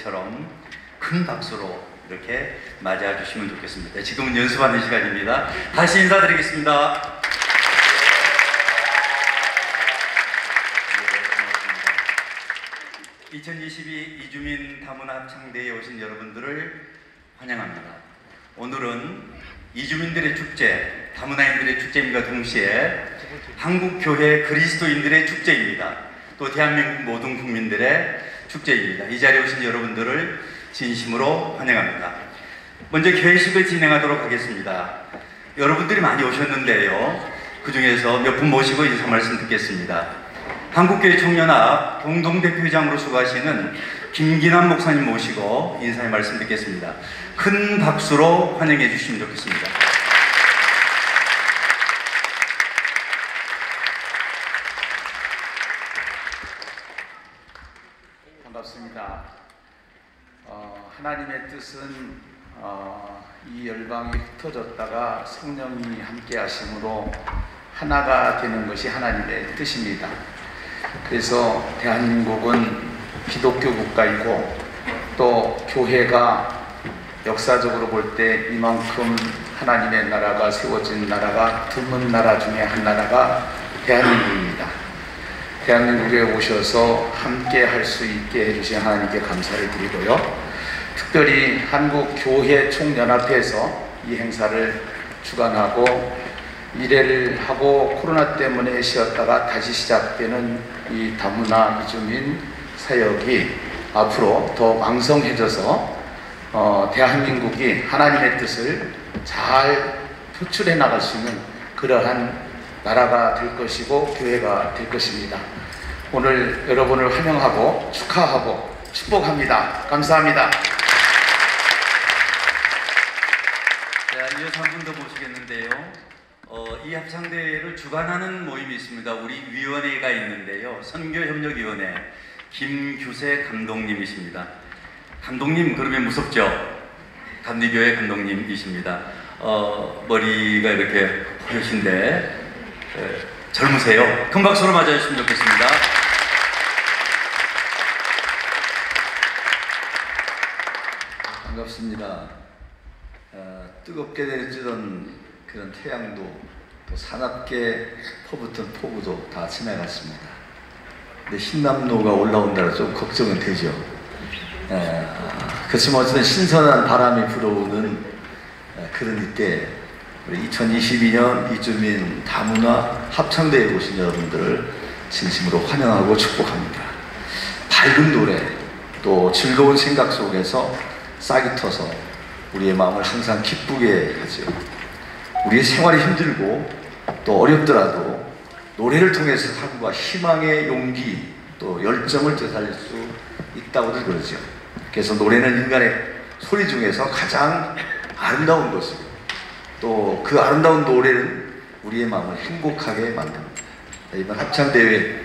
때처럼 큰 박수로 이렇게 맞이해 주시면 좋겠습니다. 지금은 연습하는 시간입니다. 다시 인사드리겠습니다. 2022 이주민 다문화 합창대에 오신 여러분들을 환영합니다. 오늘은 이주민들의 축제, 다문화인들의 축제임과 동시에 한국교회 그리스도인들의 축제입니다. 또 대한민국 모든 국민들의 축제입니다. 이 자리에 오신 여러분들을 진심으로 환영합니다. 먼저 개회식을 진행하도록 하겠습니다. 여러분들이 많이 오셨는데요. 그 중에서 몇 분 모시고 인사 말씀 듣겠습니다. 한국교회 청년합 공동대표장으로 수고하시는 김기남 목사님 모시고 인사의 말씀 듣겠습니다. 큰 박수로 환영해 주시면 좋겠습니다. 어, 하나님의 뜻은 어, 이 열방이 흩어졌다가 성령이 함께 하심으로 하나가 되는 것이 하나님의 뜻입니다. 그래서 대한민국은 기독교 국가이고 또 교회가 역사적으로 볼 때 이만큼 하나님의 나라가 세워진 나라가 드문 나라 중에 한 나라가 대한민국입니다. 대한민국에 오셔서 함께 할 수 있게 해주신 하나님께 감사를 드리고요. 특별히 한국교회 총연합회에서 이 행사를 주관하고 일회를 하고 코로나 때문에 쉬었다가 다시 시작되는 이 다문화 이주민 사역이 앞으로 더 왕성해져서 어, 대한민국이 하나님의 뜻을 잘 표출해 나갈 수 있는 그러한 나라가 될 것이고 교회가 될 것입니다. 오늘 여러분을 환영하고 축하하고 축복합니다. 감사합니다. 자, 이어서 한 분 더 모시겠는데요. 어, 이 합창대회를 주관하는 모임이 있습니다. 우리 위원회가 있는데요. 선교협력위원회 김규세 감독님이십니다. 감독님 그러면 무섭죠? 감리교회 감독님이십니다. 어, 머리가 이렇게 호여신데 에, 젊으세요. 큰 박수로 맞아주시면 좋겠습니다. 반갑습니다. 어, 뜨겁게 내리던 그런 태양도 또 사납게 퍼붓던 폭우도 다 지나갔습니다. 근데 흰남노가 올라온다라 좀 걱정은 되죠. 에, 그렇지만 어쨌든 신선한 바람이 불어오는 에, 그런 이때 우리 2022년 이주민 다문화 합창대에 오신 여러분들을 진심으로 환영하고 축복합니다. 밝은 노래 또 즐거운 생각 속에서 싹이 터서 우리의 마음을 항상 기쁘게 하죠. 우리의 생활이 힘들고 또 어렵더라도 노래를 통해서 삶과 희망의 용기 또 열정을 되살릴 수 있다고들 그러죠. 그래서 노래는 인간의 소리 중에서 가장 아름다운 것이고 또 그 아름다운 노래는 우리의 마음을 행복하게 만듭니다. 이번 합창대회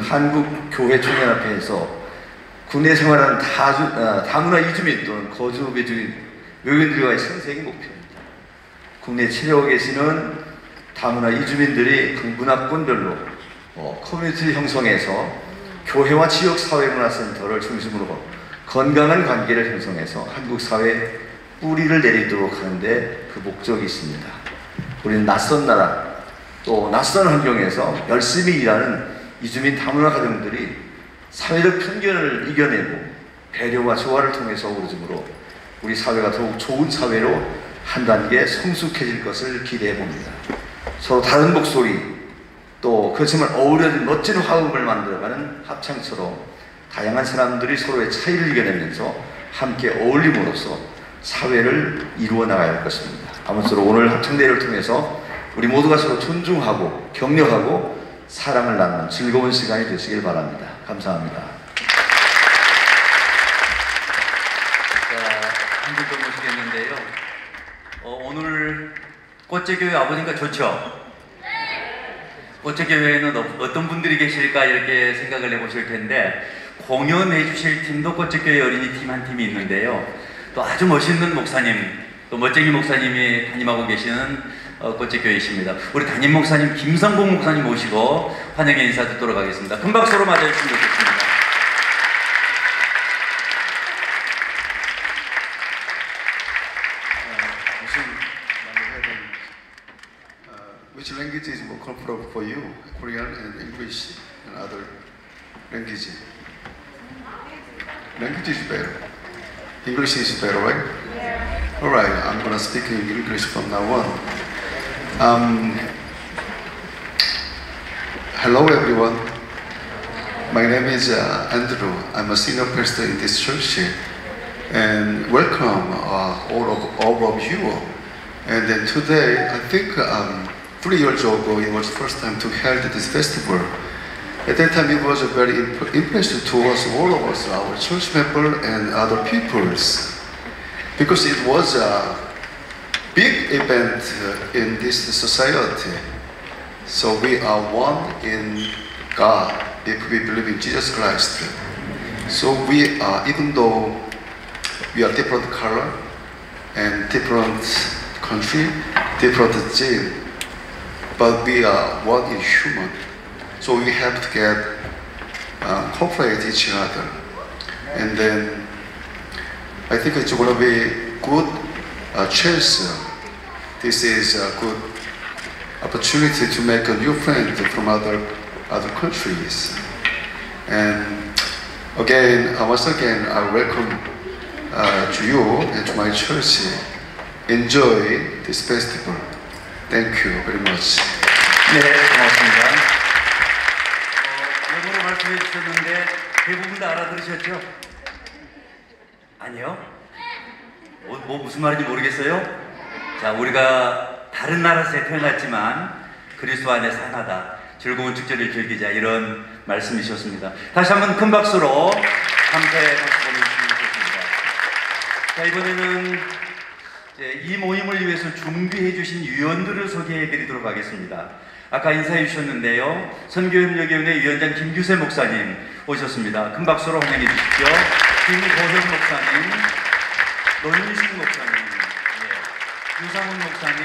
한국교회 총연합회에서 국내 생활하는 다주, 아, 다문화 이주민 또는 거주 외주민 외국인들과의 생생이 목표입니다. 국내 체류하고 계시는 다문화 이주민들이 각 문화권별로 어, 커뮤니티 형성해서 교회와 지역 사회문화센터를 중심으로 건강한 관계를 형성해서 한국 사회에 뿌리를 내리도록 하는데 그 목적이 있습니다. 우리는 낯선 나라 또 낯선 환경에서 열심히 일하는 이주민 다문화 가정들이 사회적 편견을 이겨내고 배려와 조화를 통해서 어우러짐으로 우리 사회가 더욱 좋은 사회로 한 단계 성숙해질 것을 기대해 봅니다. 서로 다른 목소리 또 그렇지만 어우러진 멋진 화음을 만들어가는 합창처럼 다양한 사람들이 서로의 차이를 이겨내면서 함께 어울림으로써 사회를 이루어 나가야 할 것입니다. 아무쪼록 오늘 합창대회를 통해서 우리 모두가 서로 존중하고 격려하고 사랑을 나누는 즐거운 시간이 되시길 바랍니다. 감사합니다. 자, 한 분 더 모시겠는데요. 어, 오늘 꽃제 교회 와보니까 좋죠? 꽃제 교회에는 어- 어떤 분들이 계실까 이렇게 생각을 해보실 텐데 공연해 주실 팀도 꽃제 교회 어린이 팀 한 팀이 있는데요. 또 아주 멋있는 목사님, 또 멋쟁이 목사님이 담임하고 계시는 어, 꽃제 교회이십니다. 우리 담임 목사님 김성봉 목사님 모시고 환영의 인사 듣도록 하겠습니다. 큰 박수로 맞아주시면 좋겠습니다. Language is more comfortable for you? Korean and English and other language. Language is better. English is better, right? Yeah. All right. I'm gonna speak in English from now on. Um, hello, everyone. My name is uh, Andrew. I'm a senior pastor in this church, and welcome uh, all of all of you. And then today, I think um, three years ago, it was the first time to hold this festival. At that time, it was a very imp- impressive to us, all of us, our church members and other peoples, because it was a big event uh, in this society. So we are one in God if we believe in Jesus Christ. So we are, even though we are different color and different country, different gene, but we are one in human. So we have to get uh, cooperate each other, and then I think it's going to be good uh, chance. This is a good opportunity to make a new friend from other other countries. And again, uh, once again, I welcome uh, to you and to my church. Enjoy this festival. Thank you very much. 네, 고맙습니다. 어, 영어로 말씀해 주셨는데 대부분 다 알아들으셨죠? 아니요? 뭐, 뭐 무슨 말인지 모르겠어요? 자, 우리가 다른 나라에서 태어났지만 그리스도 안에서 하나다. 즐거운 축제를 즐기자 이런 말씀이셨습니다. 다시 한번 큰 박수로 함께 박수 보내주시면 좋겠습니다. 자, 이번에는 이제 이 모임을 위해서 준비해 주신 위원들을 소개해 드리도록 하겠습니다. 아까 인사해 주셨는데요. 선교협력위원회 위원장 김규세 목사님 오셨습니다. 큰 박수로 환영해 주십시오. 김고현 목사님, 노윤식 목사님, 예, 유상훈 목사님,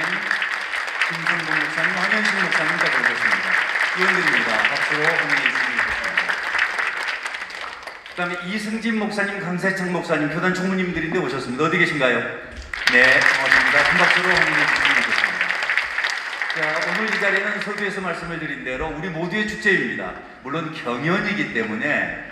김성봉 목사님, 황현식 목사님까지 오셨습니다. 위원들입니다. 박수로 환영해 좋겠습니다. 그 다음에 이승진 목사님, 강세창 목사님, 교단 총무님들인데 오셨습니다. 어디 계신가요? 네, 고맙습니다. 큰 박수로 환영해 주시면 좋겠습니다. 자, 오늘 이 자리는 서두에서 말씀을 드린 대로 우리 모두의 축제입니다. 물론 경연이기 때문에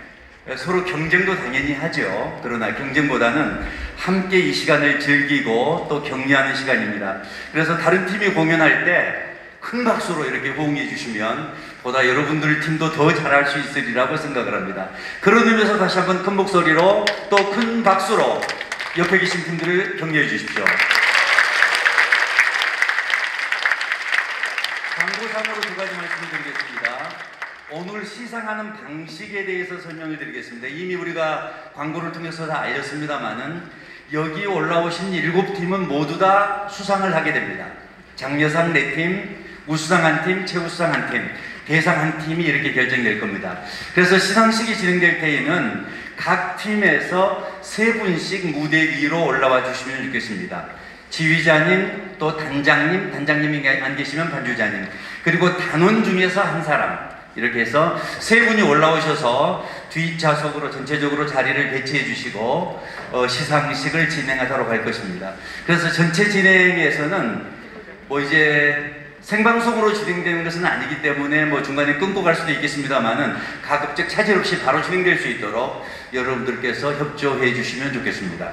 서로 경쟁도 당연히 하죠. 그러나 경쟁보다는 함께 이 시간을 즐기고 또 격려하는 시간입니다. 그래서 다른 팀이 공연할 때 큰 박수로 이렇게 호응해 주시면 보다 여러분들 팀도 더 잘할 수 있으리라고 생각을 합니다. 그런 의미에서 다시 한번 큰 목소리로 또 큰 박수로 옆에 계신 팀들을 격려해 주십시오. 광고상으로 두 가지 말씀을 드리겠습니다. 오늘 시상하는 방식에 대해서 설명을 드리겠습니다. 이미 우리가 광고를 통해서 다 알렸습니다만은 여기 올라오신 일곱 팀은 모두 다 수상을 하게 됩니다. 장려상 네 팀, 우수상 한 팀, 최우수상 한 팀, 대상 한 팀이 이렇게 결정될 겁니다. 그래서 시상식이 진행될 때에는 각 팀에서 세 분씩 무대 위로 올라와 주시면 좋겠습니다. 지휘자님, 또 단장님, 단장님이 안 계시면 반주자님, 그리고 단원 중에서 한 사람, 이렇게 해서 세 분이 올라오셔서 뒷좌석으로 전체적으로 자리를 배치해 주시고 어, 시상식을 진행하도록 할 것입니다. 그래서 전체 진행에서는 뭐 이제 생방송으로 진행되는 것은 아니기 때문에 뭐 중간에 끊고 갈 수도 있겠습니다만은 가급적 차질 없이 바로 진행될 수 있도록 여러분들께서 협조해 주시면 좋겠습니다.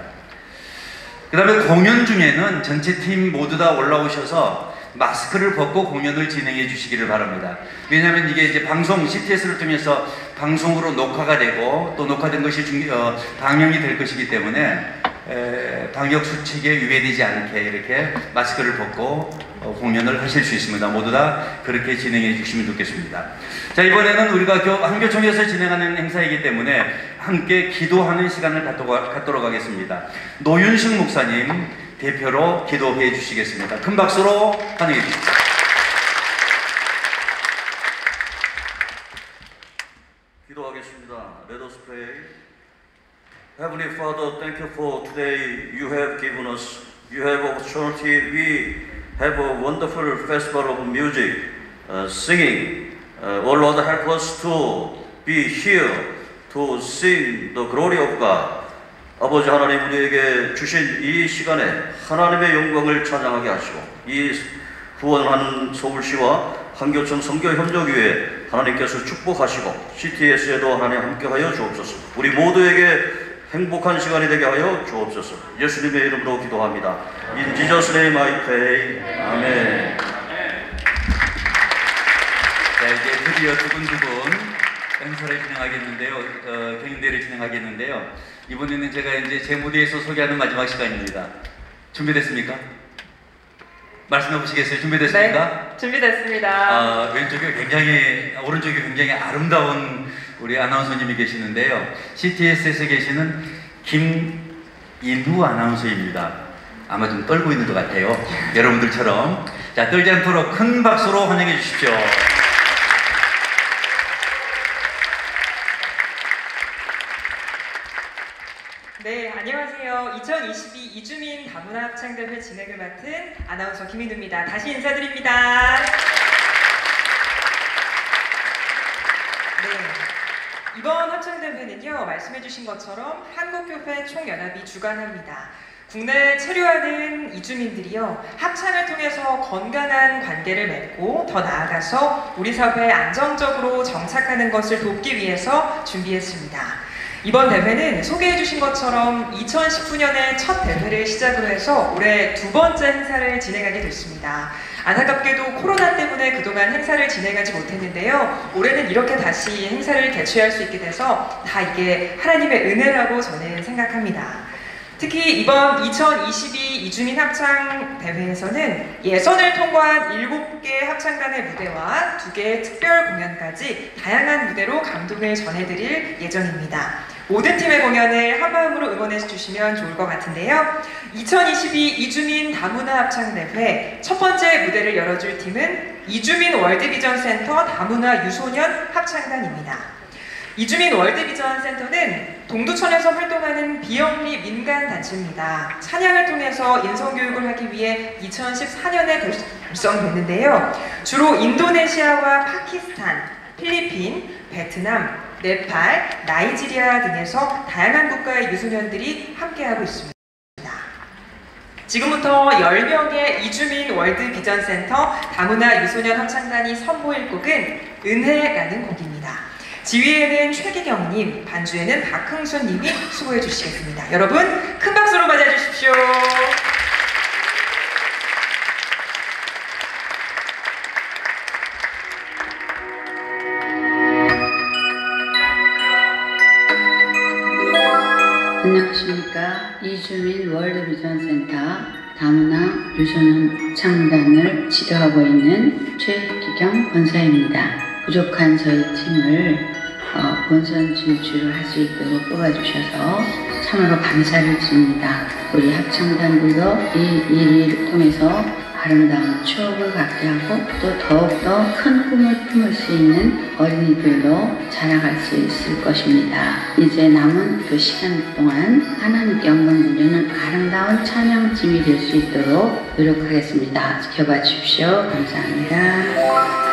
그 다음에 공연 중에는 전체 팀 모두 다 올라오셔서 마스크를 벗고 공연을 진행해 주시기를 바랍니다. 왜냐하면 이게 이제 방송 CTS를 통해서 방송으로 녹화가 되고 또 녹화된 것이 중, 어, 방영이 될 것이기 때문에 에, 방역 수칙에 위배되지 않게 이렇게 마스크를 벗고 어, 공연을 하실 수 있습니다. 모두 다 그렇게 진행해 주시면 좋겠습니다. 자 이번에는 우리가 교, 한교총에서 진행하는 행사이기 때문에 함께 기도하는 시간을 갖도록, 갖도록 하겠습니다. 노윤식 목사님 대표로 기도해 주시겠습니다. 큰 박수로 환영해 주십시오. 기도하겠습니다. Let us pray. Heavenly Father, thank you for today you have given us. You have opportunity. We have a wonderful festival of music, uh, singing. Uh, oh Lord, help us to be here to sing the glory of God. 아버지 하나님 우리에게 주신 이 시간에 하나님의 영광을 찬양하게 하시고 이 후원하는 서울시와 한교천 성교협력위에 하나님께서 축복하시고 CTS에도 하나님 함께하여 주옵소서. 우리 모두에게 행복한 시간이 되게 하여 주옵소서. 예수님의 이름으로 기도합니다. In Jesus name I pray. 아멘. 자, 이제 드디어 두근두근 행사를 진행하겠는데요. 어, 경연대회를 진행하겠는데요. 이번에는 제가 이제 제 무대에서 소개하는 마지막 시간입니다. 준비됐습니까? 말씀 해 보시겠어요? 준비됐습니까? 네, 준비됐습니다. 아, 왼쪽에 굉장히 오른쪽에 굉장히 아름다운 우리 아나운서님이 계시는데요. CTS에서 계시는 김인후 아나운서입니다. 아마 좀 떨고 있는 것 같아요. 여러분들처럼 자 떨지 않도록 큰 박수로 환영해 주십시오. 네, 안녕하세요. 2022 이주민 다문화 합창대회 진행을 맡은 아나운서 김인우입니다. 다시 인사드립니다. 네, 이번 합창대회는요, 말씀해주신 것처럼 한국교회 총연합이 주관합니다. 국내에 체류하는 이주민들이요, 합창을 통해서 건강한 관계를 맺고 더 나아가서 우리 사회에 안정적으로 정착하는 것을 돕기 위해서 준비했습니다. 이번 대회는 소개해 주신 것처럼 2019년에 첫 대회를 시작으로 해서 올해 두 번째 행사를 진행하게 됐습니다. 안타깝게도 코로나 때문에 그동안 행사를 진행하지 못했는데요. 올해는 이렇게 다시 행사를 개최할 수 있게 돼서 다 이게 하나님의 은혜라고 저는 생각합니다. 특히 이번 2022 이주민 합창 대회에서는 예선을 통과한 7개 합창단의 무대와 2개의 특별 공연까지 다양한 무대로 감동을 전해드릴 예정입니다. 모든 팀의 공연을 한마음으로 응원해 주시면 좋을 것 같은데요. 2022 이주민 다문화 합창 대회 첫 번째 무대를 열어줄 팀은 이주민 월드비전 센터 다문화 유소년 합창단입니다. 이주민 월드비전 센터는 동두천에서 활동하는 비영리 민간 단체입니다. 찬양을 통해서 인성교육을 하기 위해 2014년에 결성됐는데요. 주로 인도네시아와 파키스탄, 필리핀, 베트남, 네팔, 나이지리아 등에서 다양한 국가의 유소년들이 함께하고 있습니다. 지금부터 10명의 이주민 월드 비전 센터 다문화 유소년 합창단이 선보일 곡은 은혜라는 곡입니다. 지휘에는 최기경님, 반주에는 박흥순님이 수고해 주시겠습니다. 여러분 큰 박수로 맞아 주십시오. 안녕하십니까. 이주민 월드비전센터 다문화 유소년 창단을 지도하고 있는 최기경 본사입니다. 부족한 저희 팀을 어, 본선 진출을 할 수 있도록 뽑아주셔서 참으로 감사를 드립니다. 우리 합창단들도 이 일을 통해서 아름다운 추억을 갖게 하고 또 더욱더 큰 꿈을 품을 수 있는 어린이들로 자라갈 수 있을 것입니다. 이제 남은 그 시간 동안 하나님께 영광 돌리는 아름다운 찬양 짐이 될 수 있도록 노력하겠습니다. 지켜봐 주십시오. 감사합니다.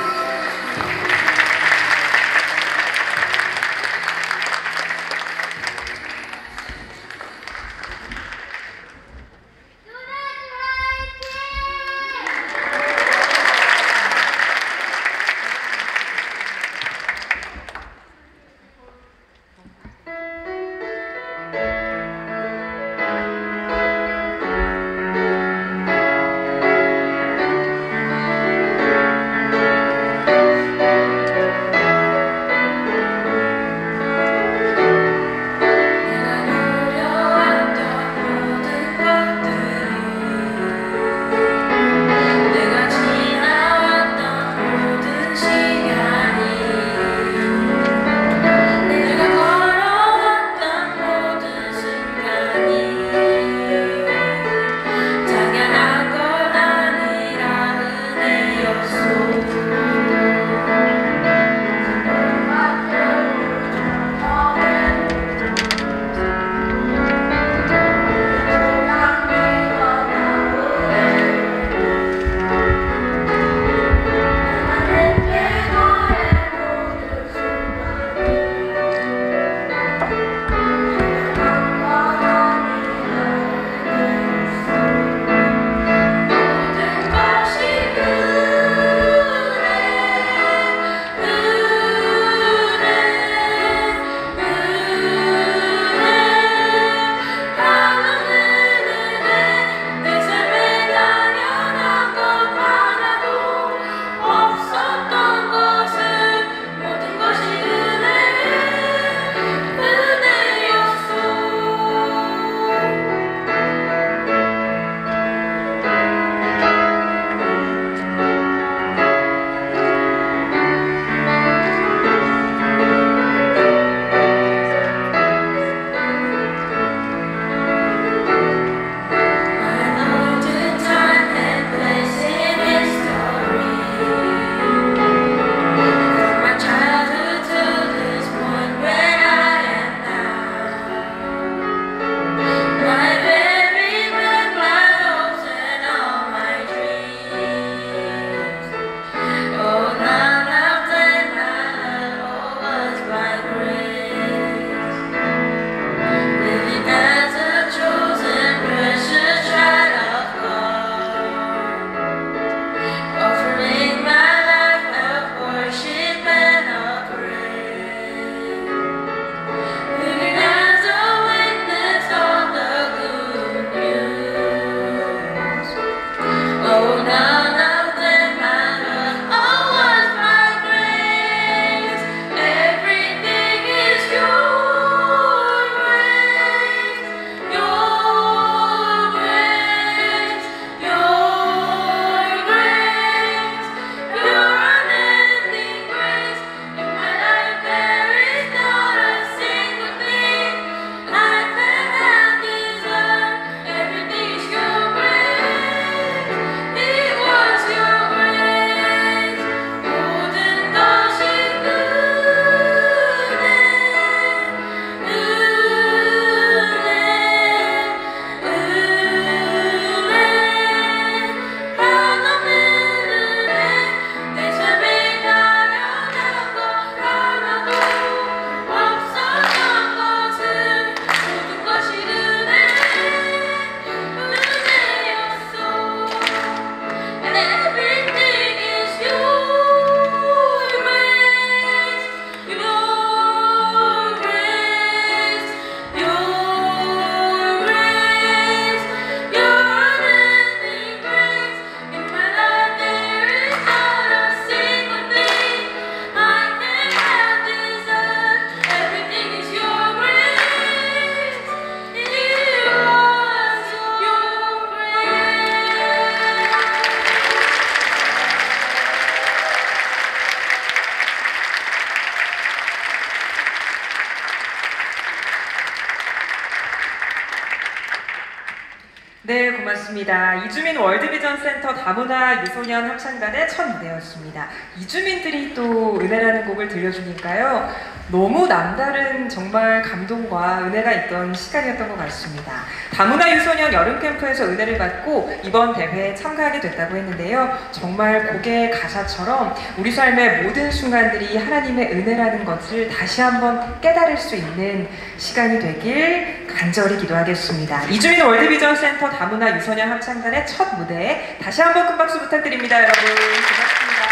고맙습니다. 이주민 월드비전 센터 다문화 유소년 합창단의 첫 무대였습니다. 이주민들이 또 은혜라는 곡을 들려주니까요. 너무 남다른 정말 감동과 은혜가 있던 시간이었던 것 같습니다. 다문화 유소년 여름 캠프에서 은혜를 받고 이번 대회에 참가하게 됐다고 했는데요. 정말 곡의 가사처럼 우리 삶의 모든 순간들이 하나님의 은혜라는 것을 다시 한번 깨달을 수 있는 시간이 되길 간절히 기도하겠습니다. 이주민 월드비전 센터 다문화 유소년 합창단의 첫 무대에 다시 한번 큰 박수 부탁드립니다, 여러분. 고맙습니다.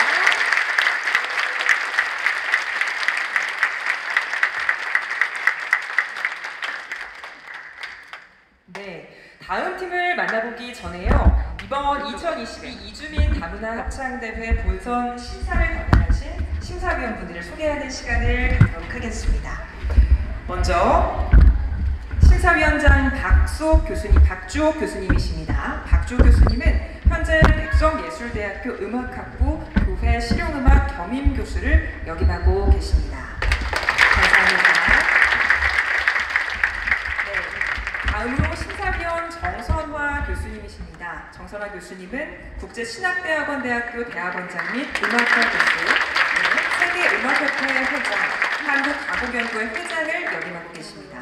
네, 다음 팀을 만나보기 전에요. 이번 2022 이주민 다문화 합창대회 본선 심사를 담당하신 심사위원분들을 소개하는 시간을 갖도록 하겠습니다. 먼저 심사위원장 박수옥 교수님, 박주옥 교수님이십니다. 박주옥 교수님은 현재 백성예술대학교 음악학부 교회 실용음악 겸임 교수를 역임하고 계십니다. 네, 다음으로 심사위원 정선화 교수님이십니다. 정선화 교수님은 국제신학대학원 대학교 대학원장 및 음악과 교수, 네, 세계음악협회 회장, 한국가곡연구회 회장을 역임하고 계십니다.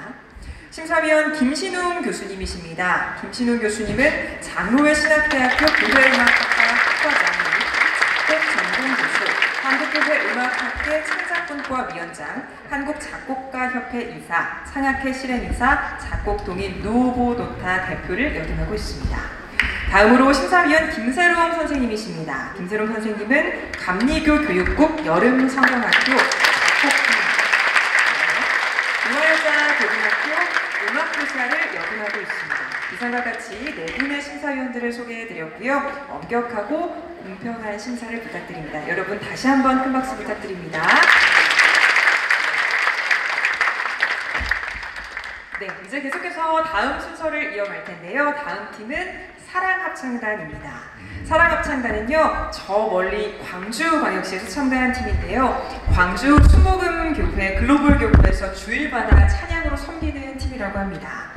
심사위원 김신웅 교수님이십니다. 김신웅 교수님은 장로회 신학대학교 교회음악학과 학과장 및 작곡 전공 교수, 한국교회 음악학회 창작분과 위원장, 한국작곡가협회 이사, 창학회 실행이사, 작곡동인 노보노타 대표를 역임하고 있습니다. 다음으로 심사위원 김세롬 선생님이십니다. 김세롬 선생님은 감리교 교육국 여름성경학교 작곡팀, 유아여자 고등학교 음악교사를 역임하고 있습니다. 이상과 같이 네 분의 심사위원들을 소개해드렸고요. 엄격하고 공평한 심사를 부탁드립니다. 여러분 다시 한번 큰 박수 부탁드립니다. 네, 이제 계속해서 다음 순서를 이어갈 텐데요. 다음 팀은 사랑합창단입니다. 사랑합창단은요, 저 멀리 광주광역시에서 참가한 팀인데요. 광주 수목음 교회 글로벌 교회에서 주일마다 찬양으로 섬기는 팀이라고 합니다.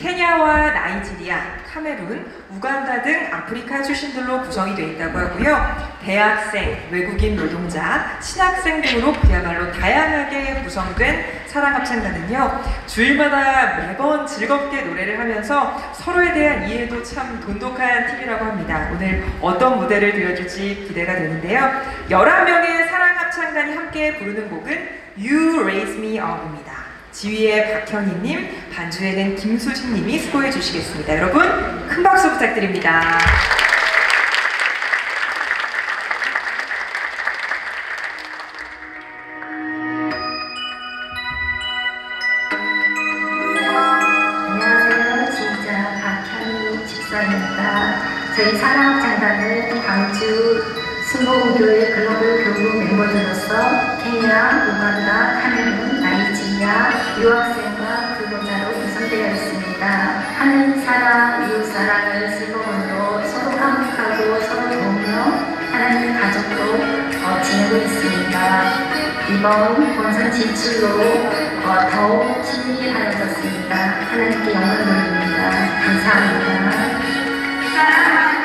케냐와 나이지리아, 카메룬, 우간다 등 아프리카 출신들로 구성이 되어 있다고 하고요. 대학생, 외국인 노동자, 신학생 등으로 그야말로 다양하게 구성된 사랑합창단은요. 주일마다 매번 즐겁게 노래를 하면서 서로에 대한 이해도 참 돈독한 팀이라고 합니다. 오늘 어떤 무대를 들려줄지 기대가 되는데요. 11명의 사랑합창단이 함께 부르는 곡은 You Raise Me Up입니다. 지휘의 박현희님, 반주에는 김수진님이 수고해 주시겠습니다. 여러분, 큰 박수 부탁드립니다. 저희 사랑장단은 광주 순복음교회 글로벌 교구 멤버들로서 케냐, 우간다, 카메룬, 나이지 리아 유학생과 근로자로 구성되어 있습니다. 하는 사랑, 이웃 사랑을 슬로건으로 서로 화목하고 서로 도우며 하나님 가족으로 어, 지내고 있습니다. 이번 본선 진출로 어, 더욱 친밀히 하여졌습니다. 하나님께 영광 돌립니다. 감사합니다. And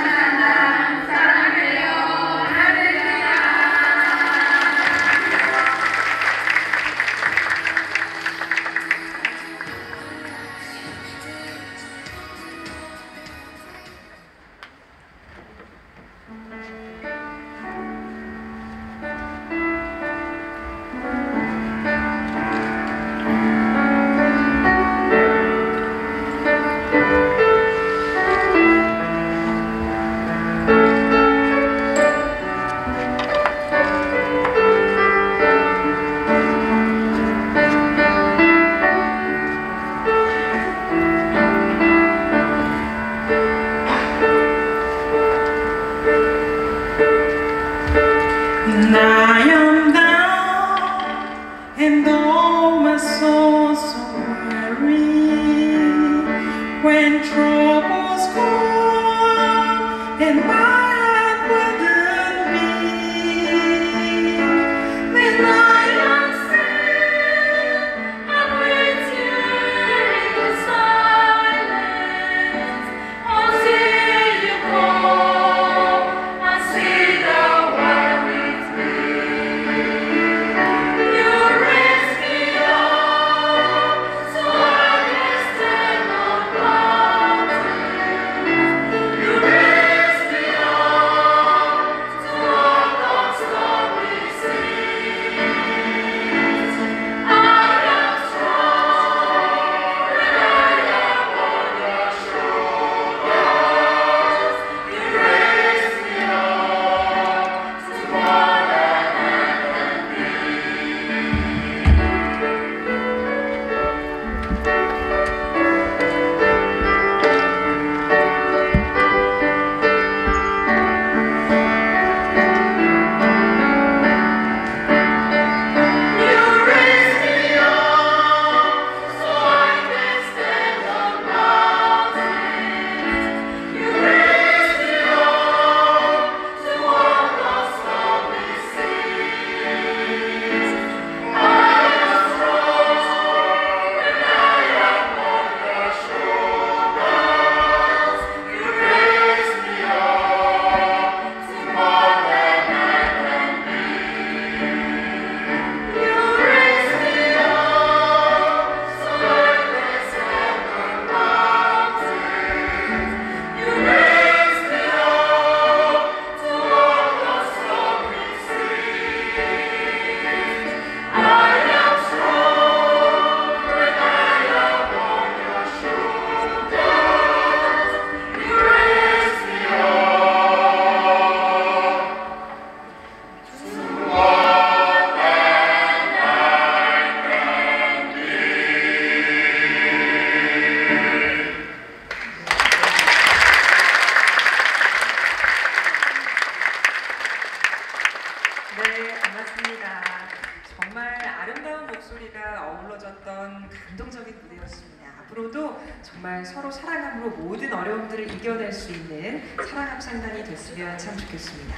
어려움들을 이겨낼 수 있는 사랑 합창단이 됐으면 참 좋겠습니다.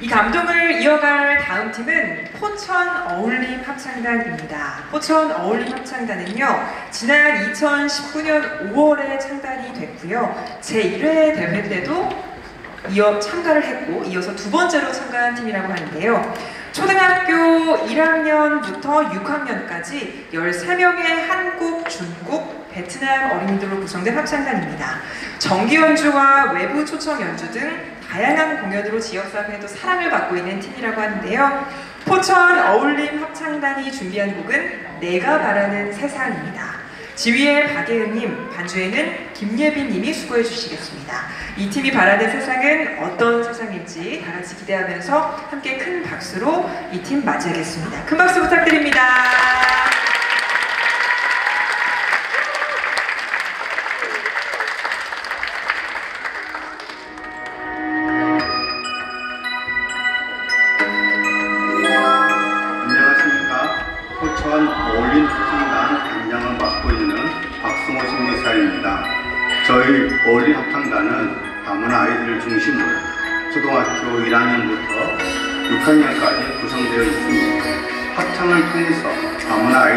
이 감동을 이어갈 다음 팀은 포천 어울림 합창단입니다. 포천 어울림 합창단은요, 지난 2019년 5월에 창단이 됐고요. 제1회 대회 때도 이어 참가를 했고, 이어서 두 번째로 참가한 팀이라고 하는데요. 초등학교 1학년부터 6학년까지 13명의 한국, 중국, 베트남 어린이들로 구성된 합창단입니다. 정기 연주와 외부 초청 연주 등 다양한 공연으로 지역사회에도 사랑을 받고 있는 팀이라고 하는데요. 포천 어울림 합창단이 준비한 곡은 내가 바라는 세상입니다. 지휘의 박예은님, 반주에는 김예빈님이 수고해 주시겠습니다. 이 팀이 바라는 세상은 어떤 세상일지 다 같이 기대하면서 함께 큰 박수로 이 팀 맞이하겠습니다. 큰 박수 부탁드립니다.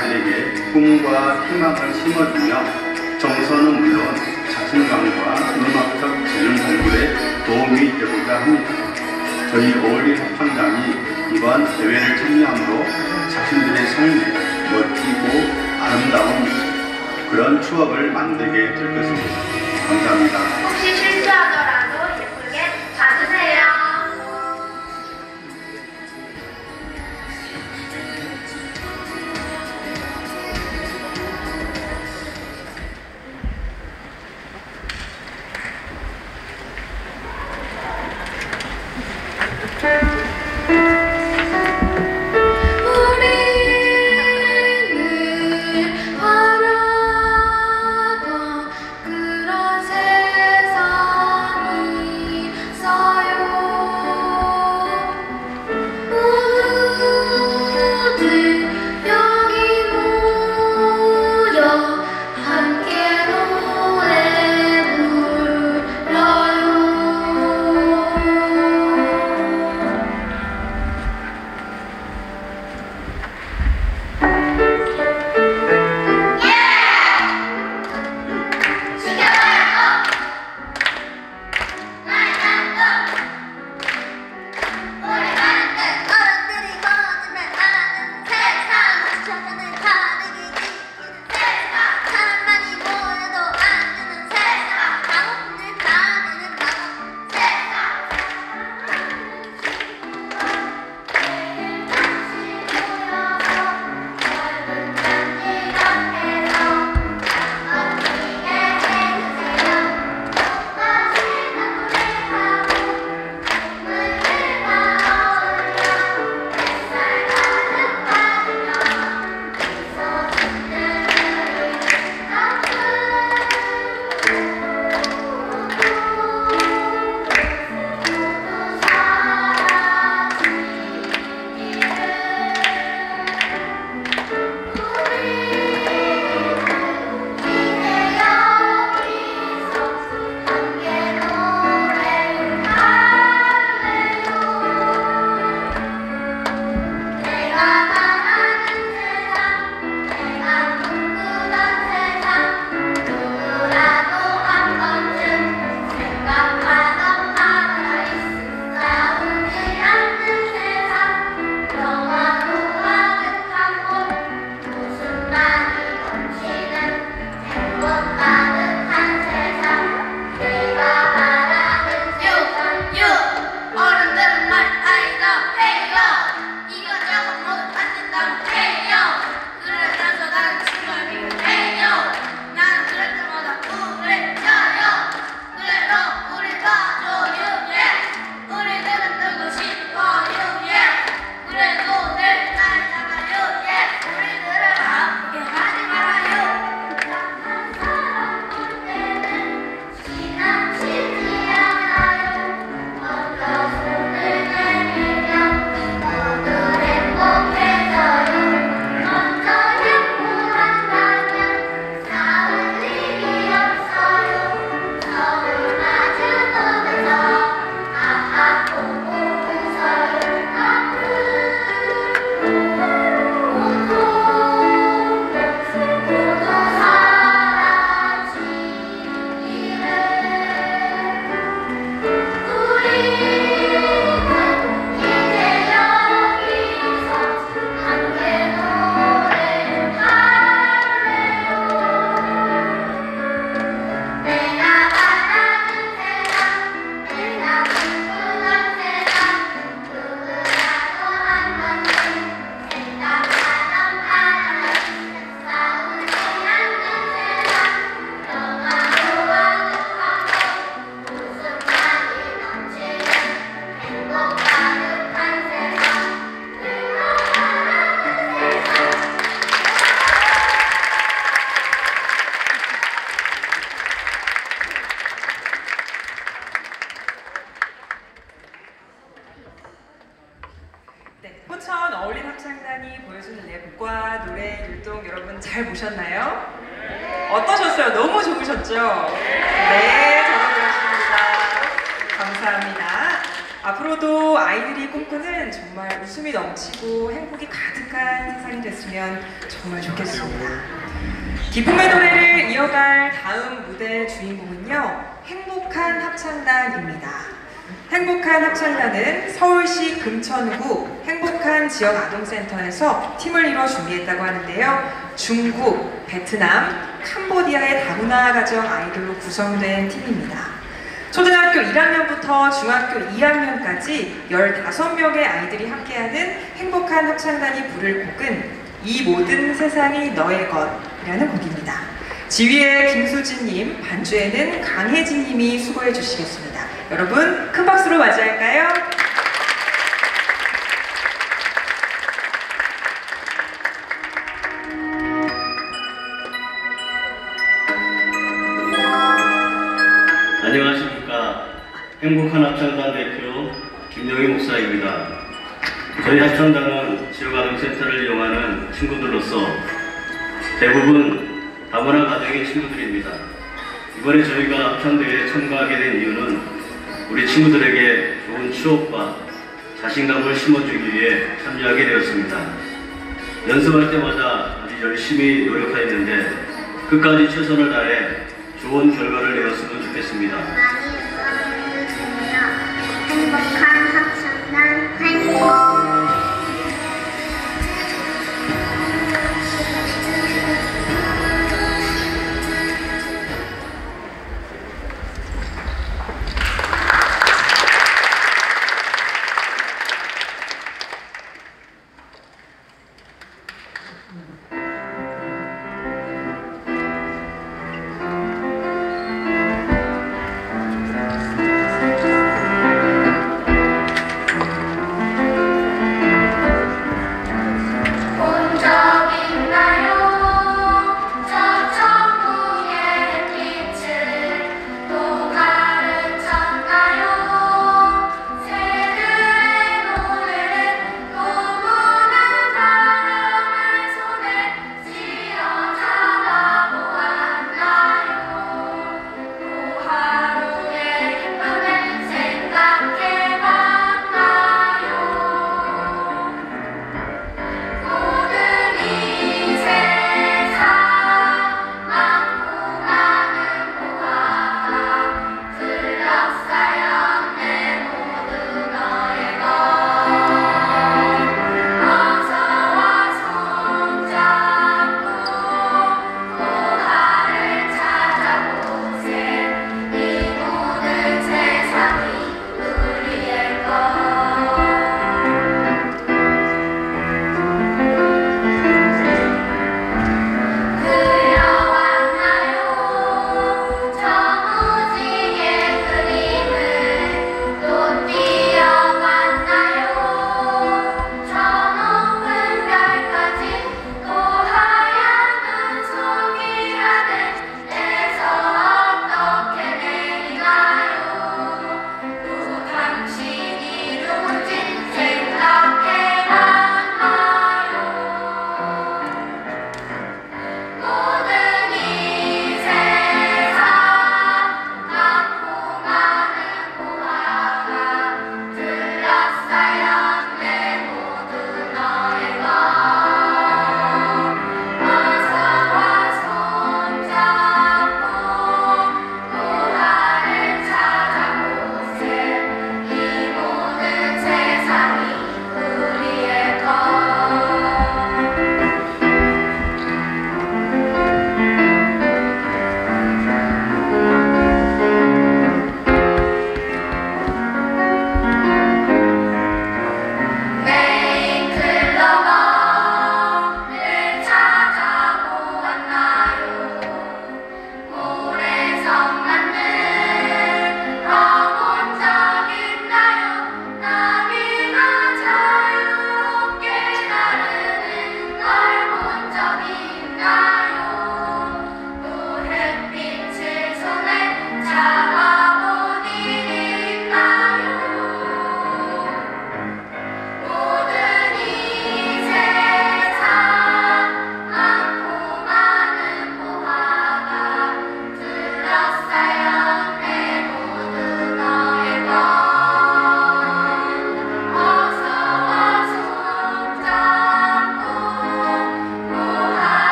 다문화 아이들에게 꿈과 희망을 심어주며 정서는 물론 자신감과 음악적 재능 발굴에 도움이 되고자 합니다. 저희 어울림 합창단이 이번 대회를 참여함으로 자신들의 삶에 멋지고 아름다운 그런 추억을 만들게 될 것입니다. 감사합니다. 혹시 실수하더라도 합창단이 보여주는 랩과 노래 율동 여러분 잘 보셨나요? 어떠셨어요? 너무 좋으셨죠? 네, 저도 그렇습니다. 감사합니다. 앞으로도 아이들이 꿈꾸는 정말 웃음이 넘치고 행복이 가득한 세상이 됐으면 정말 좋겠습니다. 기쁨의 노래를 이어갈 다음 무대 주인공은요, 행복한 합창단입니다. 행복한 합창단은 서울시 금천구 행 복한 지역 아동센터에서 팀을 이뤄 준비했다고 하는데요. 중국, 베트남, 캄보디아의 다문화 가정 아이들로 구성된 팀입니다. 초등학교 1학년부터 중학교 2학년까지 15명의 아이들이 함께하는 행복한 합창단이 부를 곡은 이 모든 세상이 너의 것이라는 곡입니다. 지휘의 김수진님, 반주에는 강혜진님이 수고해 주시겠습니다. 여러분 큰 박수로 맞이할까요? 행복한 합창단 대표 김영희 목사입니다. 저희 합창단은 지역아동센터를 이용하는 친구들로서 대부분 다문화 가정의 친구들입니다. 이번에 저희가 합창대회에 참가하게 된 이유는 우리 친구들에게 좋은 추억과 자신감을 심어주기 위해 참여하게 되었습니다. 연습할 때마다 아주 열심히 노력하였는데 끝까지 최선을 다해 좋은 결과를 내었으면 좋겠습니다. 많이 응원해주세요. 행복한 합창단 화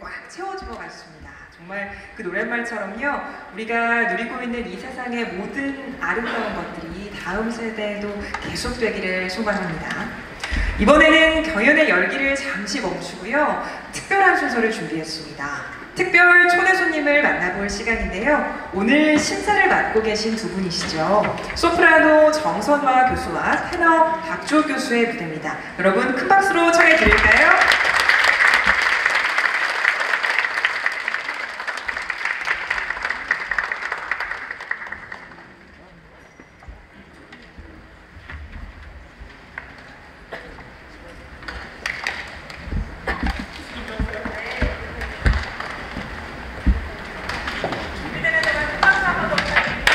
꽉 채워주고 갔습니다. 정말 그 노랫말처럼요. 우리가 누리고 있는 이 세상의 모든 아름다운 것들이 다음 세대에도 계속되기를 소망합니다. 이번에는 경연의 열기를 잠시 멈추고요. 특별한 순서를 준비했습니다. 특별 초대 손님을 만나볼 시간인데요. 오늘 심사를 맡고 계신 두 분이시죠. 소프라노 정선화 교수와 테너 박주호 교수의 무대입니다. 여러분 큰 박수로 청해 드릴까요? 준비되는 대로 큰 박수 한번 더 부탁드립니다.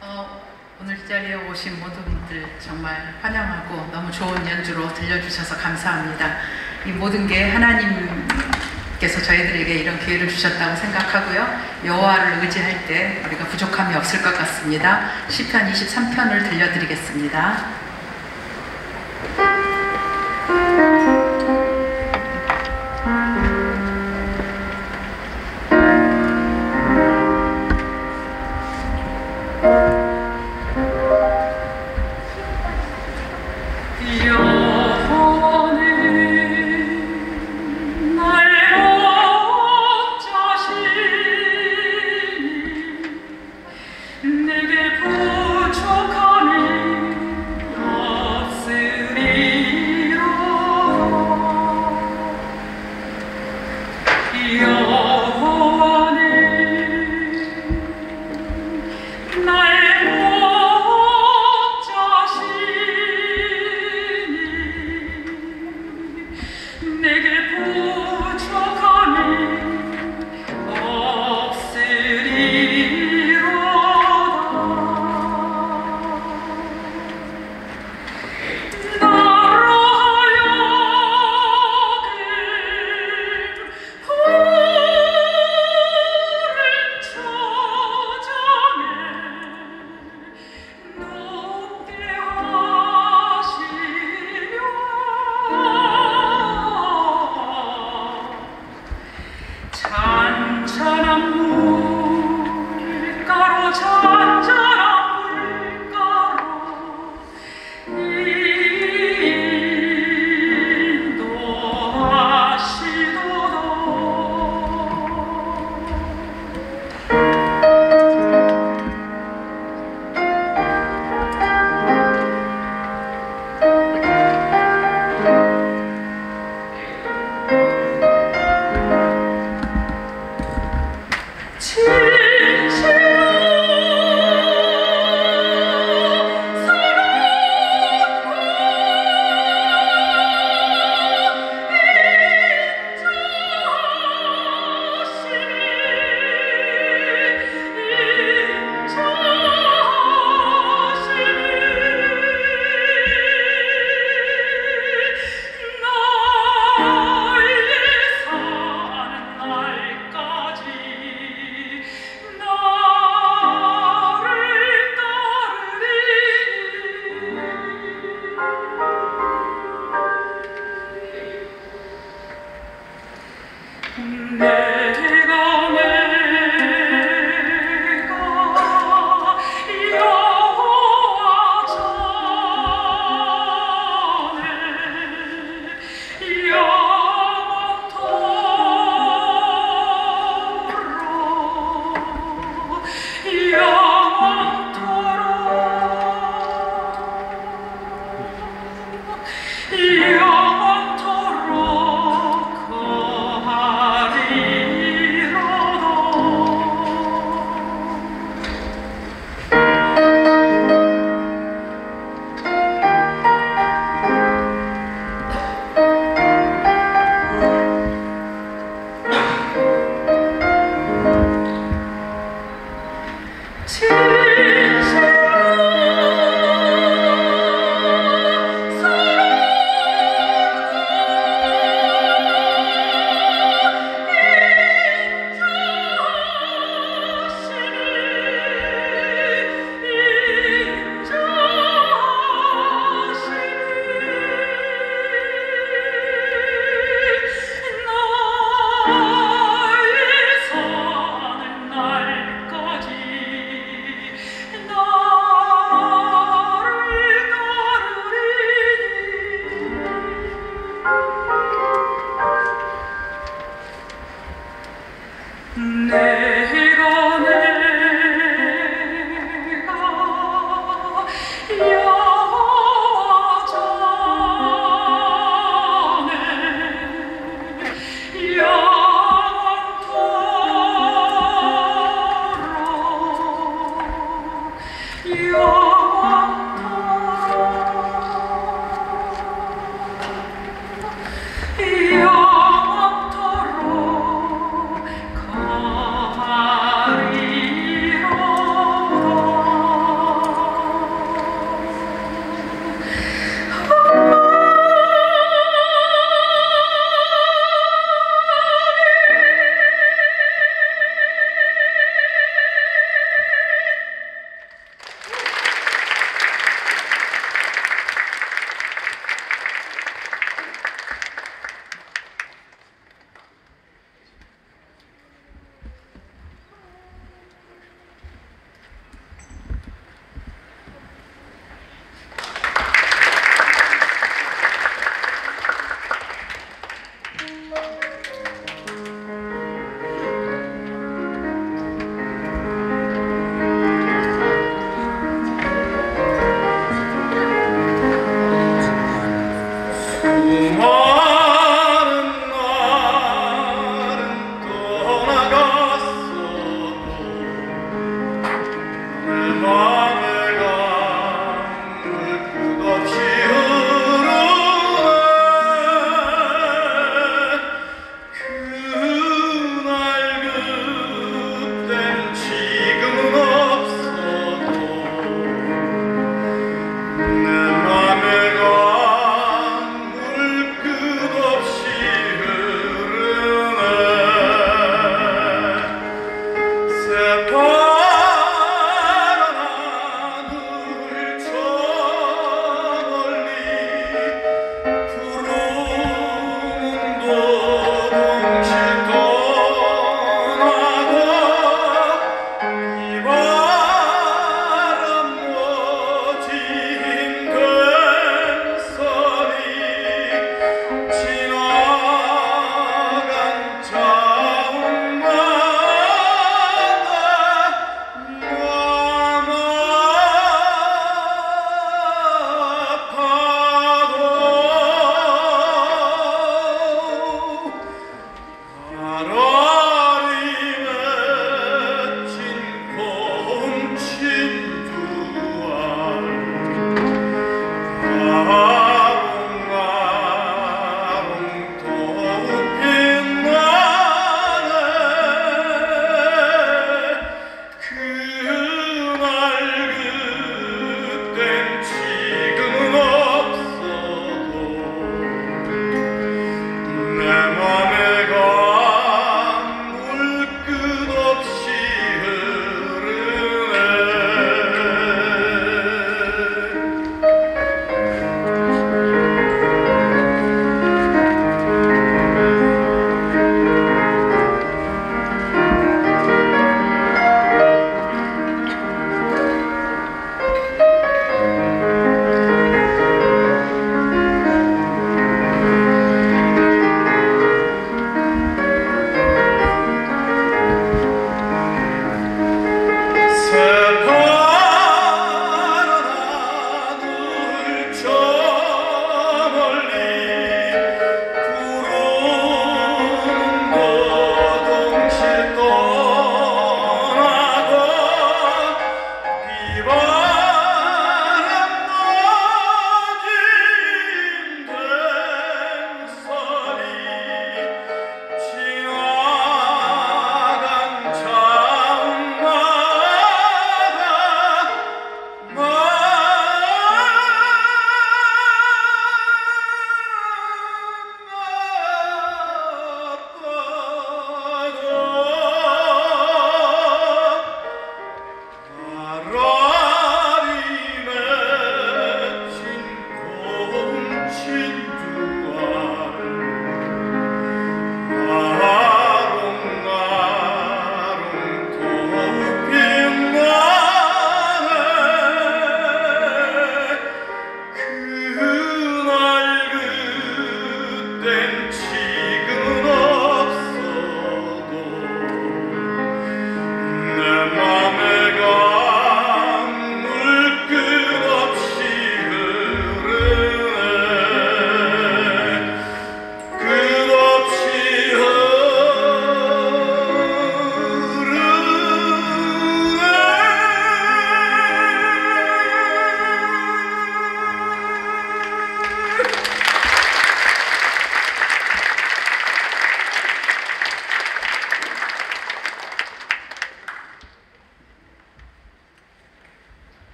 어, 오늘 이 자리에 오신 모든 분들 정말 환영하고 너무 좋은 연주로 들려주셔서 감사합니다. 이 모든 게 하나님께서 저희들에게 이런 기회를 주셨다고 생각하고요. 여호와를 의지할 때 우리가 부족함이 없을 것 같습니다. 시편 23편을 들려드리겠습니다.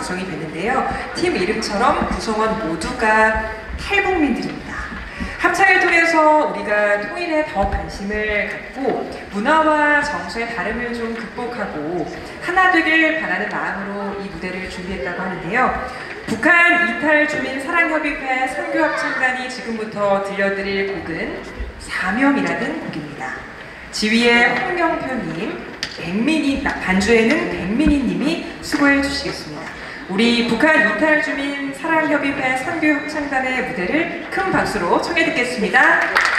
구성이 되는데요. 팀 이름처럼 구성원 모두가 탈북민들입니다. 합창을 통해서 우리가 통일에 더 관심을 갖고 문화와 정서의 다름을 좀 극복하고 하나 되길 바라는 마음으로 이 무대를 준비했다고 하는데요. 북한 이탈 주민 사랑협의회 선교합창단이 지금부터 들려드릴 곡은 사명이라는 곡입니다. 지휘의 홍명표님, 백민희 반주에는 백민희님이 수고해 주시겠습니다. 우리 북한 이탈 주민 사랑협의회 선교협창단의 무대를 큰 박수로 청해 듣겠습니다.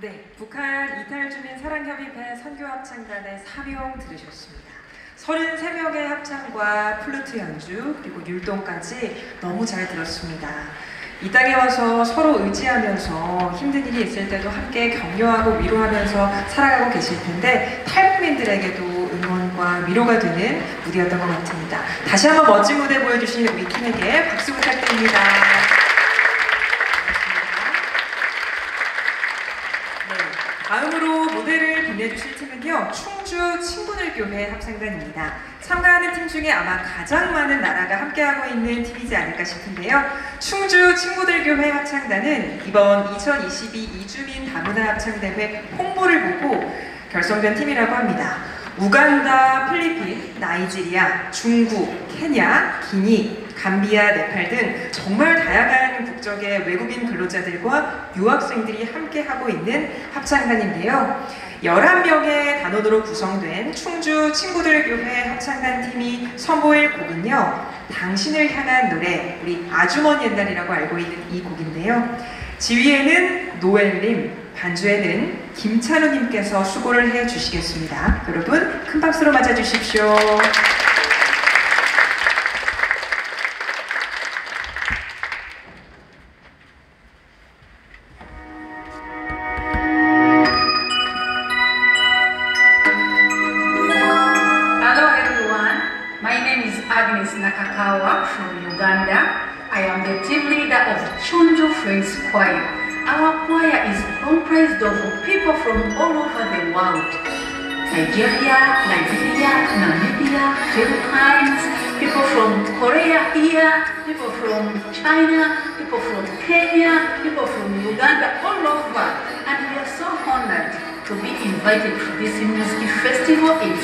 네, 북한 이탈주민 사랑협의회 선교합창단의 사명 들으셨습니다. 33명의 합창과 플루트 연주 그리고 율동까지 너무 잘 들었습니다. 이 땅에 와서 서로 의지하면서 힘든 일이 있을 때도 함께 격려하고 위로하면서 살아가고 계실 텐데 탈북민들에게도 응원과 위로가 되는 무대였던 것 같습니다. 다시 한번 멋진 무대 보여주신 우리 팀에게 박수 부탁드립니다. 네, 다음으로 빛내주실 팀은요 충주 친구들교회 합창단입니다. 참가하는 팀 중에 아마 가장 많은 나라가 함께하고 있는 팀이지 않을까 싶은데요. 충주 친구들교회 합창단은 이번 2022 이주민 다문화 합창대회 홍보를 보고 결성된 팀이라고 합니다. 우간다, 필리핀, 나이지리아, 중국, 케냐, 기니, 감비아, 네팔 등 정말 다양한 국적의 외국인 근로자들과 유학생들이 함께 하고 있는 합창단인데요. 11명의 단원으로 구성된 충주 친구들 교회 합창단 팀이 선보일 곡은요. 당신을 향한 노래, 우리 아주머니 옛날이라고 알고 있는 이 곡인데요. 지휘에는 노엘님, 반주에는 김찬우님께서 수고를 해 주시겠습니다. 여러분, 큰 박수로 맞아주십시오. Christy Movins.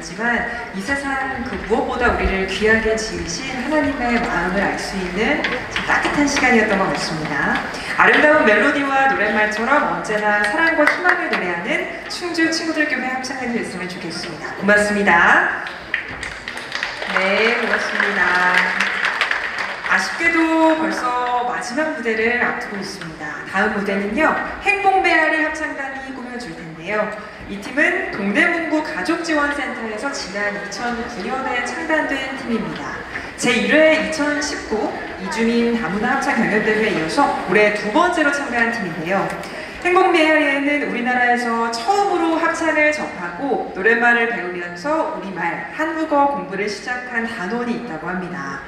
다르지만 이 세상 그 무엇보다 우리를 귀하게 지으신 하나님의 마음을 알 수 있는 참 따뜻한 시간이었던 것 같습니다. 아름다운 멜로디와 노랫말처럼 언제나 사랑과 희망을 노래하는 충주 친구들교회 합창단이 됐으면 좋겠습니다. 고맙습니다. 네, 고맙습니다. 아쉽게도 벌써 마지막 무대를 앞두고 있습니다. 다음 무대는요, 행복메아리 합창단이 꾸며줄 텐데요. 이 팀은 동대문구 가족지원센터에서 지난 2009년에 창단된 팀입니다. 제1회 2019 이주민 다문화 합창 경연대회에 이어서 올해 두 번째로 참가한 팀인데요. 행복메아리에는 우리나라에서 처음으로 합창을 접하고 노랫말을 배우면서 우리말, 한국어 공부를 시작한 단원이 있다고 합니다.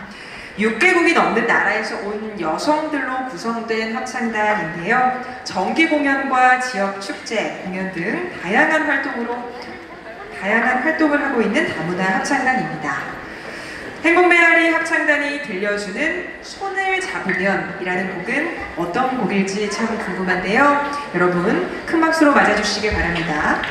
6개국이 넘는 나라에서 온 여성들로 구성된 합창단인데요. 정기 공연과 지역 축제, 공연 등 다양한 활동으로 다양한 활동을 하고 있는 다문화 합창단입니다. 행복메아리 합창단이 들려주는 손을 잡으면이라는 곡은 어떤 곡일지 참 궁금한데요. 여러분 큰 박수로 맞아주시길 바랍니다.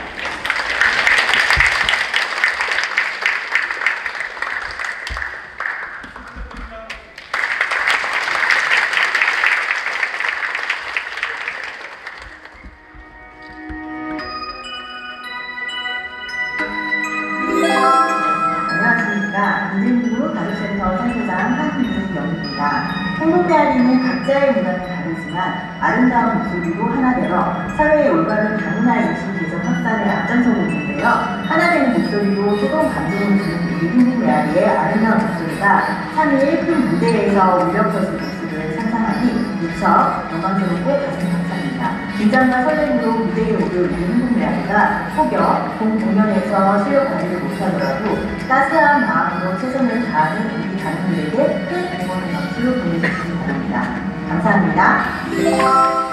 각자의 문화는 다르지만 아름다운 목소리로 하나 되어 사회의 올바른 다문화 인식 개선 확산에 앞장서고 있는데요. 하나 되는 목소리로 뜨거운 감동을 주는 우리 행복메아리의 아름다운 목소리가 3일 큰 무대에서 퍼질 모습을 상상하니 무척 영광스럽고 가슴 감사합니다. 긴장과 설렘으로 무대에 오를 우리 행복메아리가 혹여 본 공연에서 실력 발휘를 못하더라도 따스한 마음으로 최선을 다하는 우리 가족들에게 큰 응원의 박수 보내주시기 바랍니다. 감사합니다.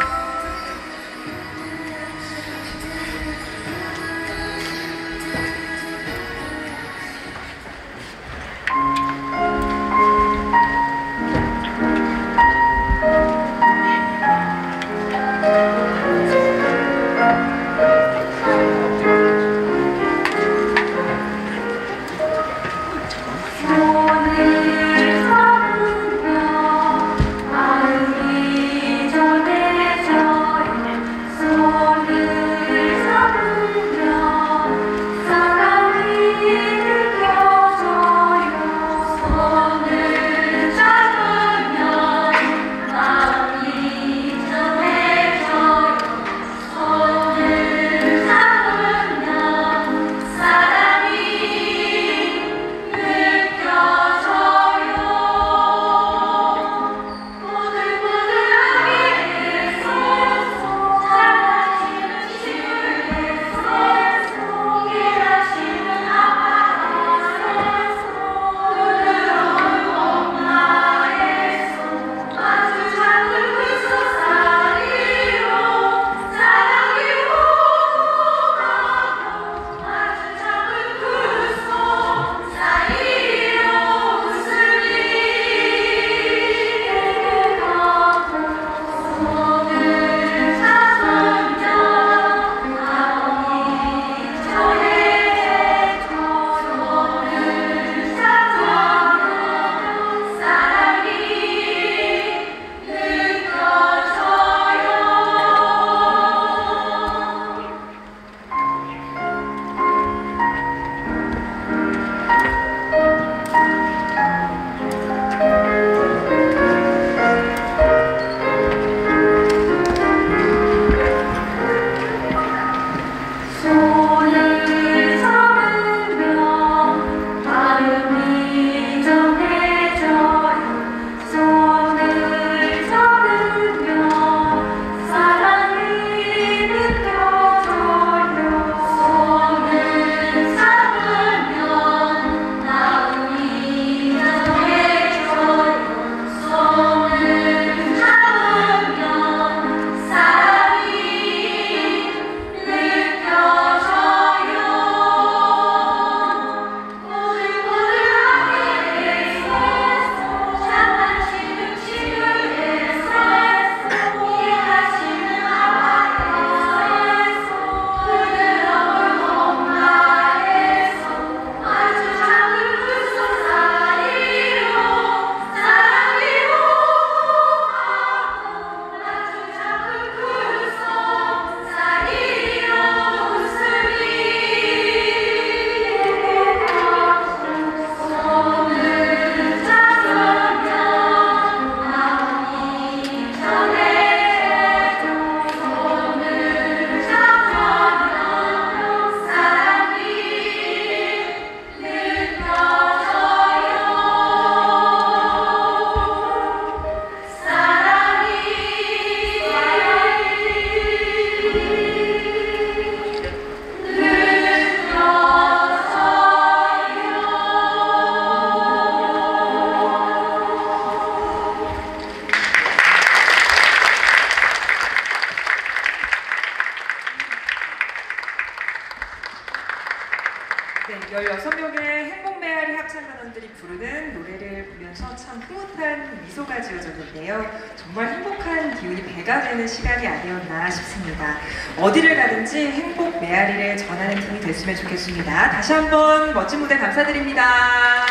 16명의 행복 메아리 합창단원들이 부르는 노래를 보면서 참 흐뭇한 미소가 지어졌는데요. 정말 행복한 기운이 배가 되는 시간이 아니었나 싶습니다. 어디를 가든지 행복 메아리를 전하는 팀이 됐으면 좋겠습니다. 다시 한번 멋진 무대 감사드립니다.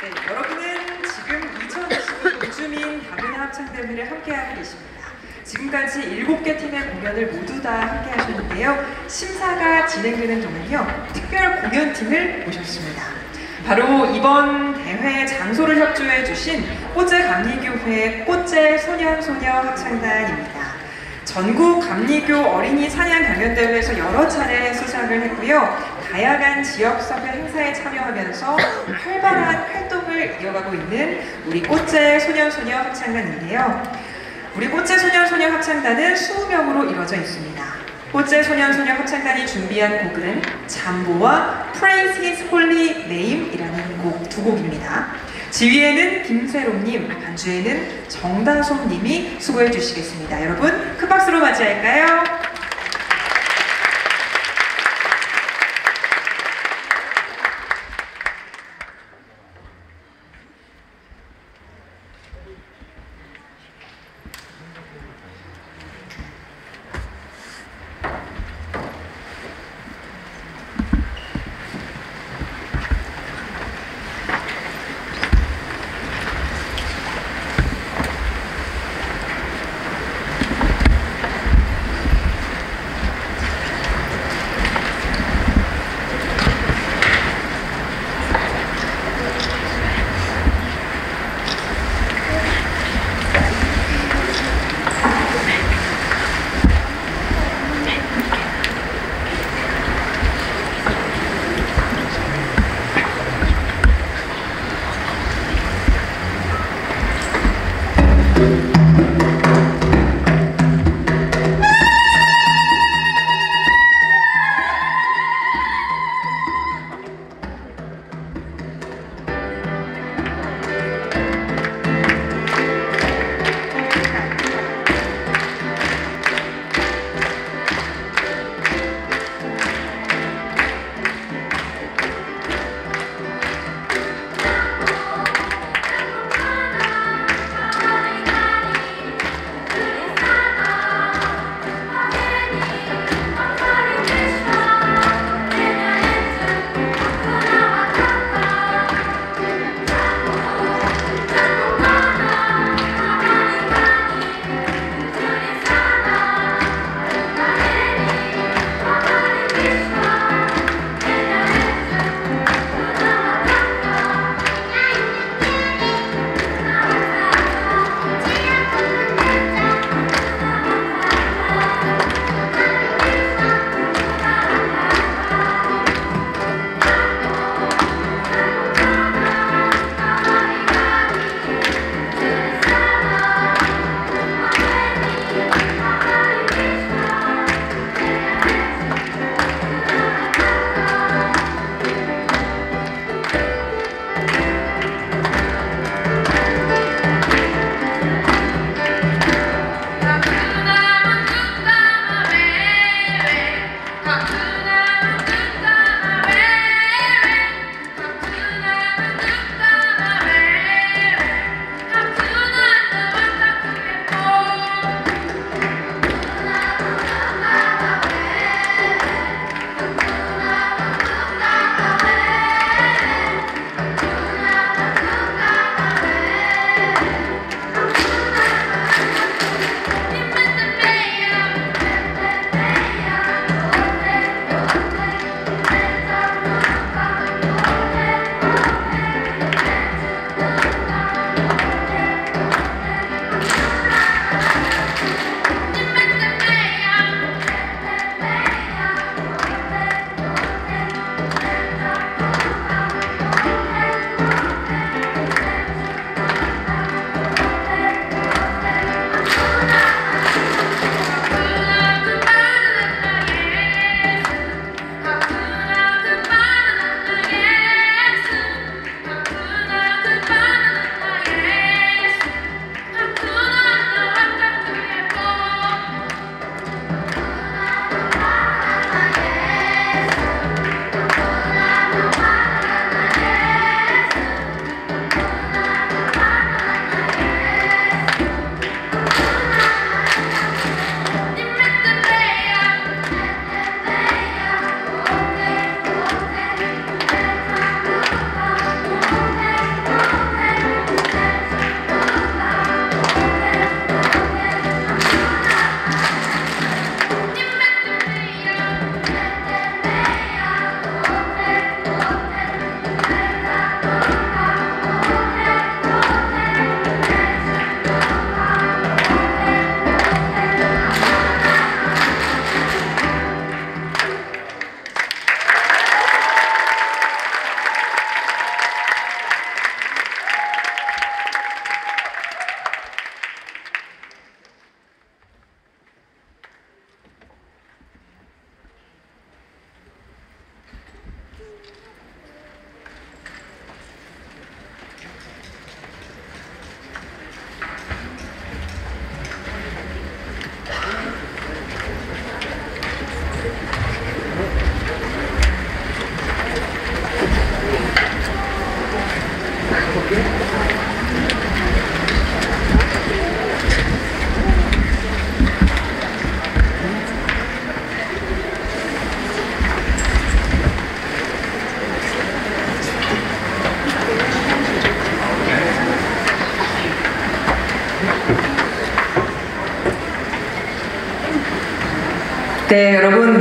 네, 여러분은 지금 2025 이주민 다문화 합창대회를 함께하고 계십니다. 지금까지 7개 팀의 공연을 모두 다 함께 하셨는데요. 심사가 진행되는 동안요. 특별 공연팀을 모셨습니다. 바로 이번 대회 장소를 협조해 주신 꽃제 감리교회 꽃제 소년 소녀 합창단입니다. 전국 감리교 어린이 사냥 경연 대회에서 여러 차례 수상을 했고요. 다양한 지역 사회 행사에 참여하면서 활발한 활동을 이어가고 있는 우리 꽃제 소년 소녀 합창단인데요. 우리 꽃제 소년 소녀 합창단은 20명으로 이루어져 있습니다. 꽃제 소년소녀 합창단이 준비한 곡은 잠보와 His Holy Name이라는 곡 두 곡입니다. 지휘에는 김세롬님, 반주에는 정다솜님이 수고해 주시겠습니다. 여러분 큰 박수로 맞이할까요?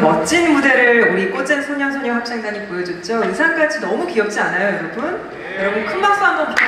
멋진 무대를 우리 꽃잼 소년소녀 합창단이 보여줬죠. 의상까지 너무 귀엽지 않아요, 여러분? 여러분 큰 박수 한번 부탁드립니다.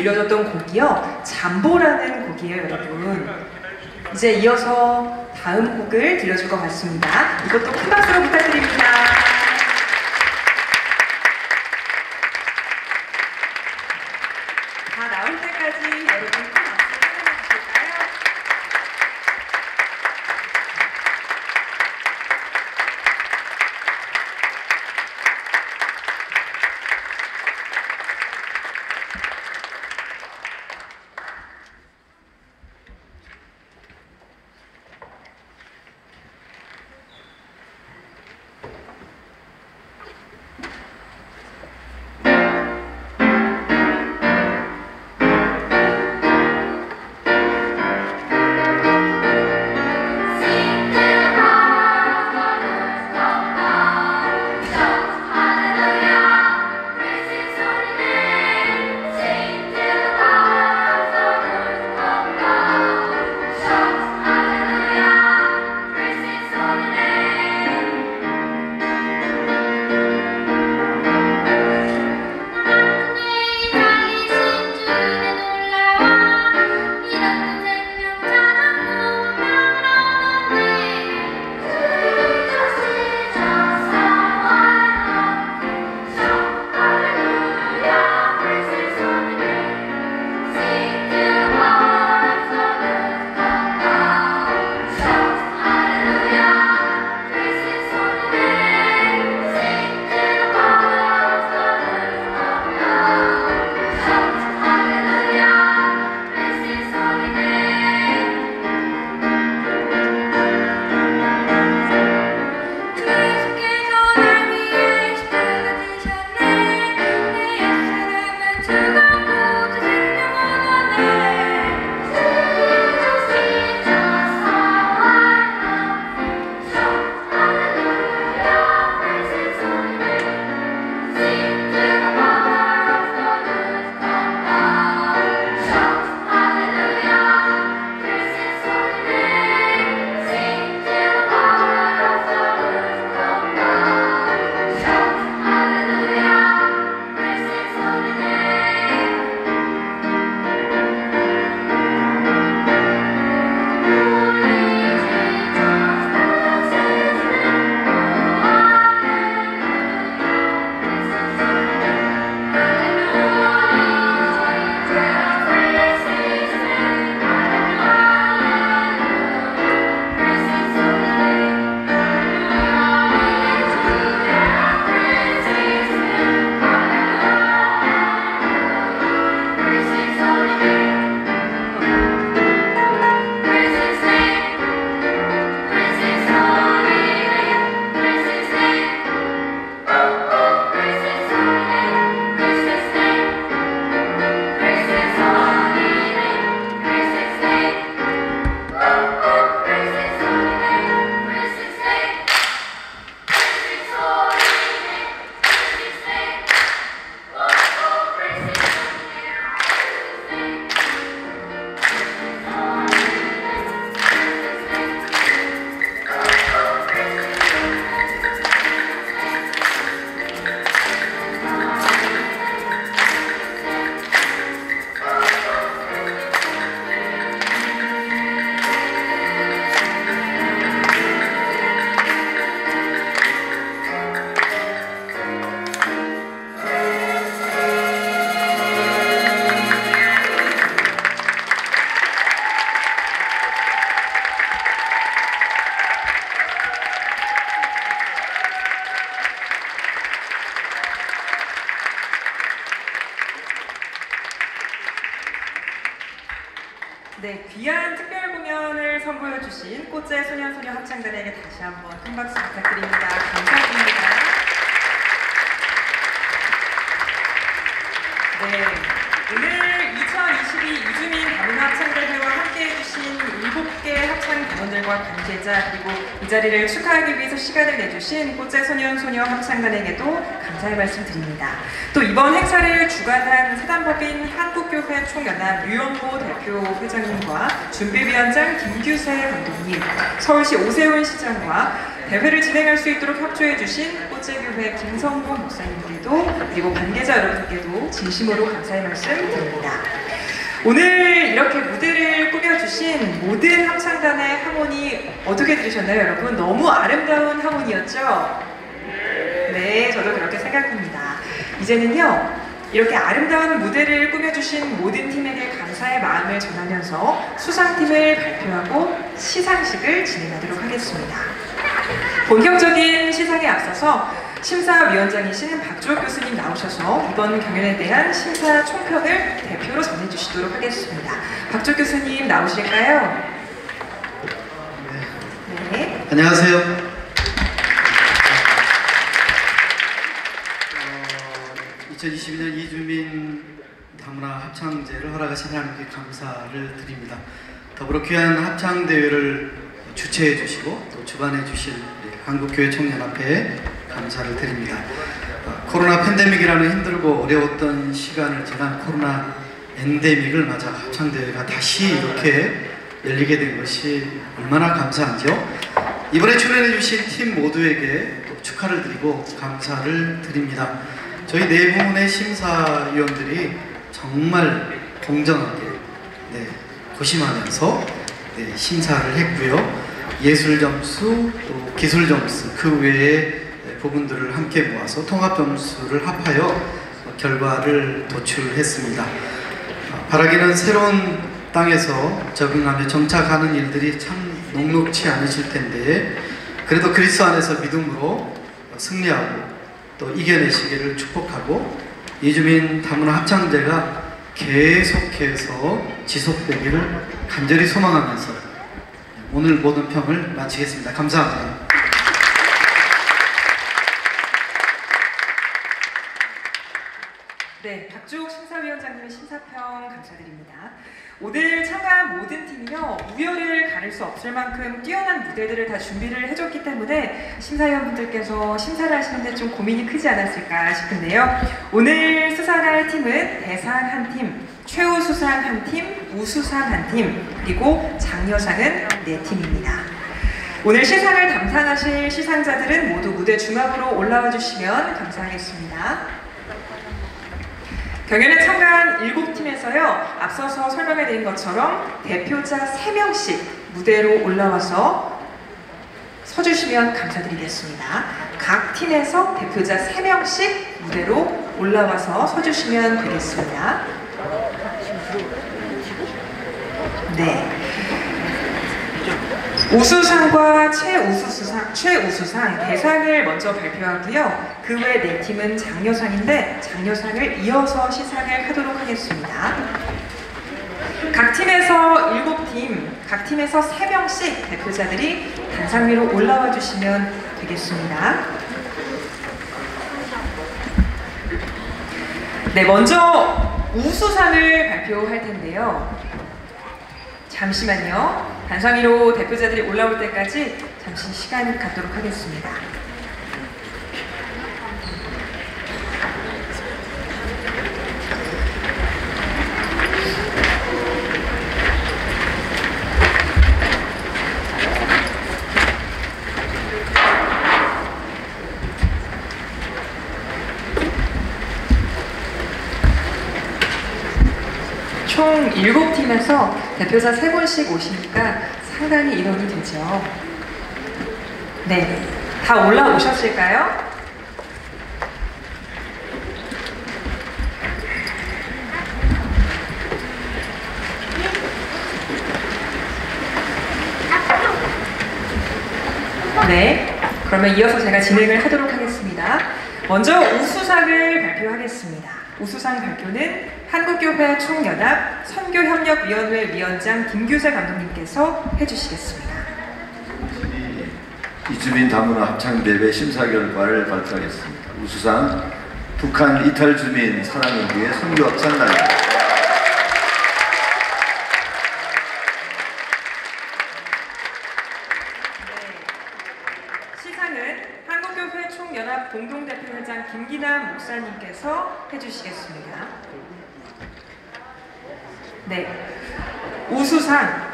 들려줬던 곡이요. 잠보라는 곡이에요 여러분. 이제 이어서 다음 곡을 들려줄 것 같습니다. 이것도 큰 박수로 부탁드립니다. 다 합창단에게도 감사의 말씀 드립니다. 또 이번 행사를 주관한 사단법인 한국교회 총연합 류원보 대표 회장님과 준비위원장 김규세 감독님, 서울시 오세훈 시장과 대회를 진행할 수 있도록 협조해 주신 꽃제교회 김성봉 목사님께도 그리고 관계자 여러분께도 진심으로 감사의 말씀 드립니다. 오늘 이렇게 무대를 꾸며주신 모든 합창단의 하모니 어떻게 들으셨나요 여러분? 너무 아름다운 하모니였죠? 네, 저도 그렇게 생각합니다. 이제는요, 이렇게 아름다운 무대를 꾸며주신 모든 팀에게 감사의 마음을 전하면서 수상팀을 발표하고 시상식을 진행하도록 하겠습니다. 본격적인 시상에 앞서서 심사위원장이신 박주호 교수님 나오셔서 이번 경연에 대한 심사 총평을 대표로 전해주시도록 하겠습니다. 박주호 교수님 나오실까요? 네. 안녕하세요. 2022년 이주민 다문화 합창제를 허락하신 하나님께 감사를 드립니다. 더불어 귀한 합창대회를 주최해 주시고 또 주관해 주신 한국교회 청년합회에 감사를 드립니다. 어, 코로나 팬데믹이라는 힘들고 어려웠던 시간을 지난 코로나 엔데믹을 맞아 합창대회가 다시 이렇게 열리게 된 것이 얼마나 감사한지요. 이번에 출연해 주신 팀 모두에게 또 축하를 드리고 감사를 드립니다. 저희 네 분의 심사위원들이 정말 공정하게 네, 고심하면서 네, 심사를 했고요. 예술 점수, 또 기술 점수, 그 외의 부분들을 함께 모아서 통합 점수를 합하여 어, 결과를 도출했습니다. 어, 바라기는 새로운 땅에서 적응하며 정착하는 일들이 참 녹록치 않으실 텐데 그래도 그리스도 안에서 믿음으로 어, 승리하고 또 이겨내시기를 축복하고 이주민 다문화 합창제가 계속해서 지속되기를 간절히 소망하면서 오늘 모든 평을 마치겠습니다. 감사합니다. 네, 박주옥 심사위원장님의 심사평 감사드립니다. 오늘 참가한 모든 팀이요 우열을 가릴 수 없을 만큼 뛰어난 무대들을 다 준비를 해줬기 때문에 심사위원분들께서 심사를 하시는데 좀 고민이 크지 않았을까 싶은데요. 오늘 수상할 팀은 대상 한 팀, 최우 수상 한 팀, 우수상 한 팀, 그리고 장려상은 네 팀입니다. 오늘 시상을 담당하실 시상자들은 모두 무대 중앙으로 올라와 주시면 감사하겠습니다. 경연에 참가한 7팀에서요, 앞서서 설명해 드린 것처럼 대표자 3명씩 무대로 올라와서 서주시면 감사드리겠습니다. 각 팀에서 대표자 3명씩 무대로 올라와서 서주시면 되겠습니다. 네. 우수상과 최우수상, 최우수상 대상을 먼저 발표하고요. 그 외 네 팀은 장려상인데 장려상을 이어서 시상을 하도록 하겠습니다. 각 팀에서 7팀, 각 팀에서 3명씩 대표자들이 단상 위로 올라와 주시면 되겠습니다. 네, 먼저 우수상을 발표할 텐데요. 잠시만요. 단상 위로 대표자들이 올라올 때까지 잠시 시간을 갖도록 하겠습니다. 총 7팀에서 대표자 3분씩 오시니까 상당히 인원이 되죠. 네. 다 올라오셨을까요? 네. 그러면 이어서 제가 진행을 하도록 하겠습니다. 먼저 우수상을 발표하겠습니다. 우수상 발표는 한국교회 총연합 선교협력위원회 위원장 김규세 감독님께서 해주시겠습니다. 이주민 다문화 합창대회 심사 결과를 발표하겠습니다. 우수상 북한 이탈 주민 사랑을 위해 선교 합창단 시상은 한국교회 총연합 공동대표회장 김기남 목사님께서 해주시겠습니다. 네. 우수상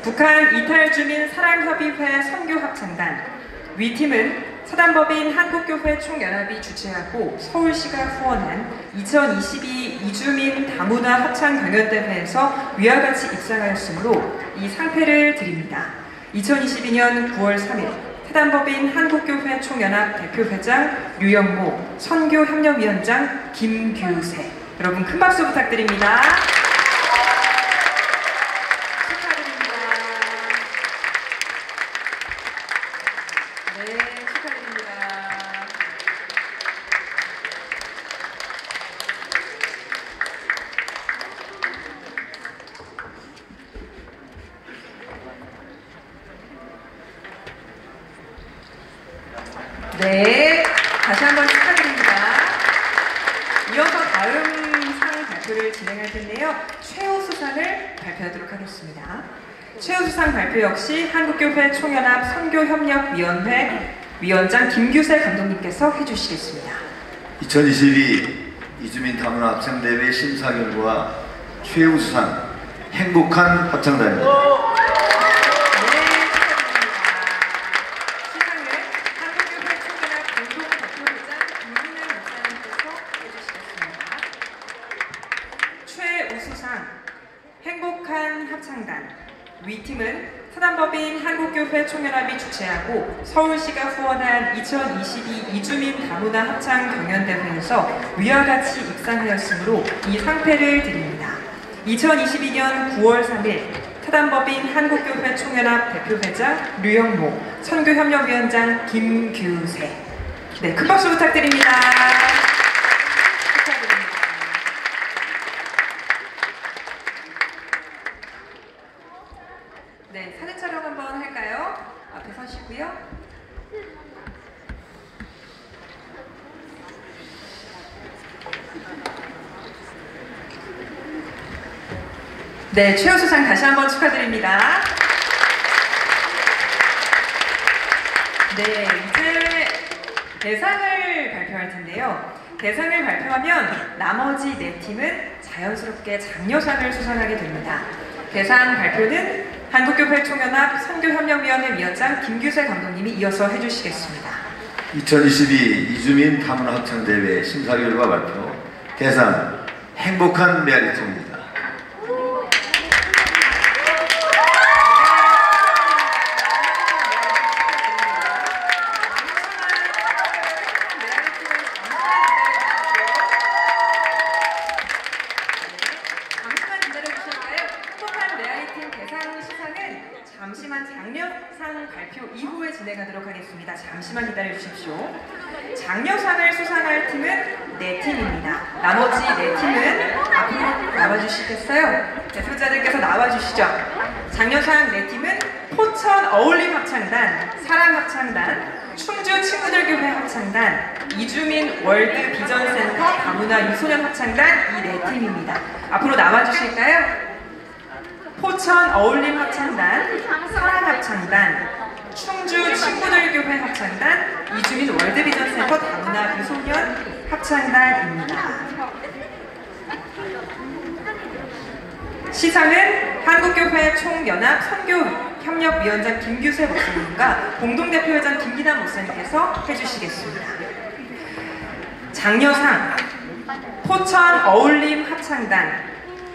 북한 이탈주민 사랑협의회 선교합창단 위팀은 사단법인 한국교회 총연합이 주최하고 서울시가 후원한 2022 이주민 다문화 합창 경연대회에서 위와 같이 입상하였으므로 이 상패를 드립니다. 2022년 9월 3일 사단법인 한국교회 총연합 대표회장 류영모, 선교협력위원장 김규세 여러분 큰 박수 부탁드립니다. 발표 역시 한국교회 총연합 선교협력위원회 위원장 김규세 감독님께서 해주시겠습니다. 2022 이주민 다문화 합창대회 심사 결과 최우수상 행복한 합창단입니다. 최우수상 행복한 합창단 위 팀은 사단법인 한국교회 총연합이 주최하고 서울시가 후원한 2022 이주민 다문화 합창 경연대회에서 위와 같이 입상하였으므로 이 상패를 드립니다. 2022년 9월 3일 사단법인 한국교회 총연합 대표회장 류영모, 선교협력위원장 김규세 네, 큰 박수 부탁드립니다. 네, 사진 촬영 한번 할까요? 앞에 서시고요. 네, 최우수상 다시 한번 축하드립니다. 네, 이제 대상을 발표할 텐데요. 대상을 발표하면 나머지 네 팀은 자연스럽게 장려상을 수상하게 됩니다. 대상 발표는 한국교회 총연합 선교협력위원회 위원장 김규세 감독님이 이어서 해주시겠습니다. 2022 이주민 다문화 합창대회 심사 결과 발표 대상 행복한 메아리송입니다. 잠시만 기다려주실까요? 행복한 레알리팀 대상 시상은 잠시만 장려상 발표 이후에 진행하도록 하겠습니다. 잠시만 기다려 주십시오. 장려상을 수상할 팀은 네 팀입니다. 나머지 네 팀은 앞으로 나와주시겠어요? 대표자들께서 나와주시죠. 장려상 네 팀은 포천 어울림 합창단, 사랑 합창단, 충주 친구들교회 합창단, 이주민 월드 비전센터 다문화 유소년 합창단 이 네 팀입니다. 앞으로 나와주실까요? 포천 어울림 합창단, 사랑 합창단, 충주 친구들교회 합창단, 이주민 월드 비전센터 다문화 유소년 합창단입니다. 시상은 한국교회 총 연합 선교 협력위원장 김규세 목사님과 공동대표회장 김기남 목사님께서 해주시겠습니다. 장려상 포천 어울림 합창단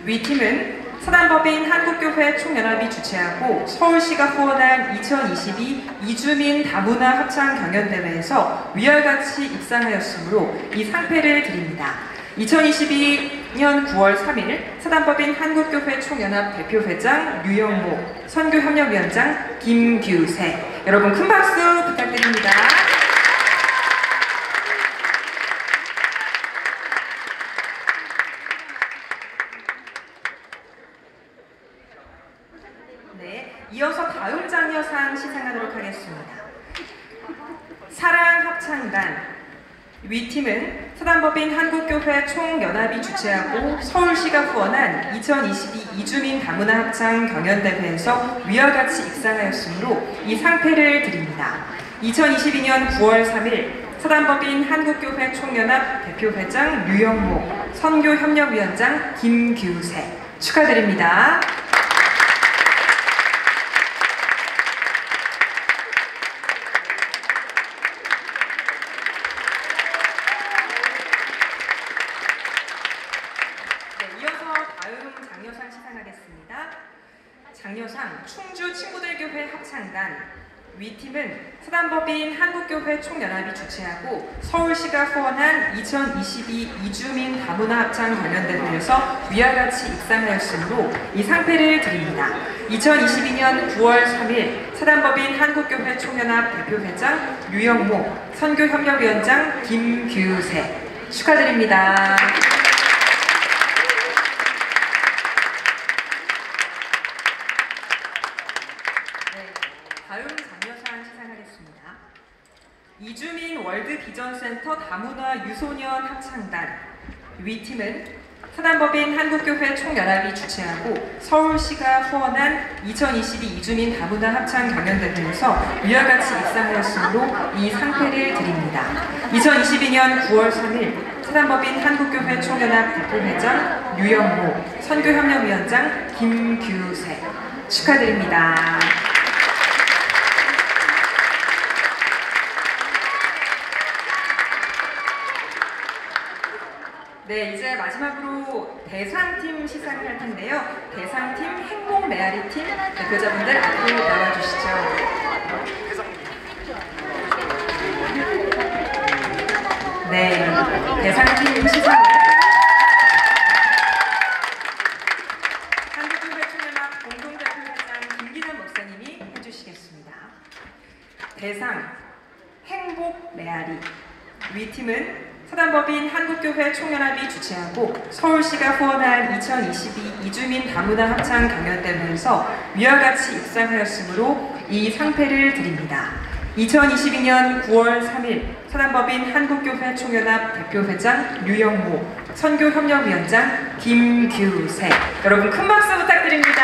위팀은 사단법인 한국교회 총연합이 주최하고 서울시가 후원한 2022 이주민 다문화 합창 경연대회에서 위와 같이 입상하였으므로 이 상패를 드립니다. 2022 2022년 9월 3일 사단법인 한국교회 총연합 대표회장 유영목, 선교협력위원장 김규세 여러분 큰 박수 부탁드립니다. 네, 이어서 가을장려상 시상하도록 하겠습니다. 사랑합창단 위 팀은 사단법인 한국교회 총연합이 주최하고 서울시가 후원한 2022 이주민 다문화 합창 경연대회에서 위와 같이 입상하였으므로 이 상패를 드립니다. 2022년 9월 3일 사단법인 한국교회 총연합 대표회장 류영모, 선교협력위원장 김규세 축하드립니다. 네, 이어서 다음 장려상 시상하겠습니다. 장려상 충주 친구들 교회 합창단 위 팀은 사단법인 한국교회 총연합이 주최하고 서울시가 후원한 2022 이주민 다문화 합창 경연대회에서 위와 같이 입상하였으므로 이 상패를 드립니다. 2022년 9월 3일 사단법인 한국교회 총연합 대표회장 류영모, 선교협력위원장 김규세 축하드립니다. 다음 장려상 시상하겠습니다. 이주민 월드 비전센터 다문화 유소년 합창단 위 팀은 사단법인 한국교회 총연합이 주최하고 서울시가 후원한 2022 이주민 다문화 합창 경연대회에서 위와 같이 입상하였으므로 이 상패를 드립니다. 2022년 9월 3일 사단법인 한국교회 총연합 대표회장 류영모, 선교협력위원장 김규세 축하드립니다. 네, 이제 마지막으로 대상팀 시상을 할 텐데요. 대상팀 행복 메아리 팀 대표자분들 앞으로. 네, 대상팀 한국교회 총연합 공동대표회장 김기남 목사님이 해주시겠습니다. 대상 행복 메아리 위 팀은 사단법인 한국교회 총연합이 주최하고 서울시가 후원한 2022 이주민 다문화 합창 경연대회에서 위와 같이 입상하였으므로 이 상패를 드립니다. 2022년 9월 3일 사단법인 한국교회 총연합 대표회장 류영모, 선교협력위원장 김규세 여러분 큰 박수 부탁드립니다.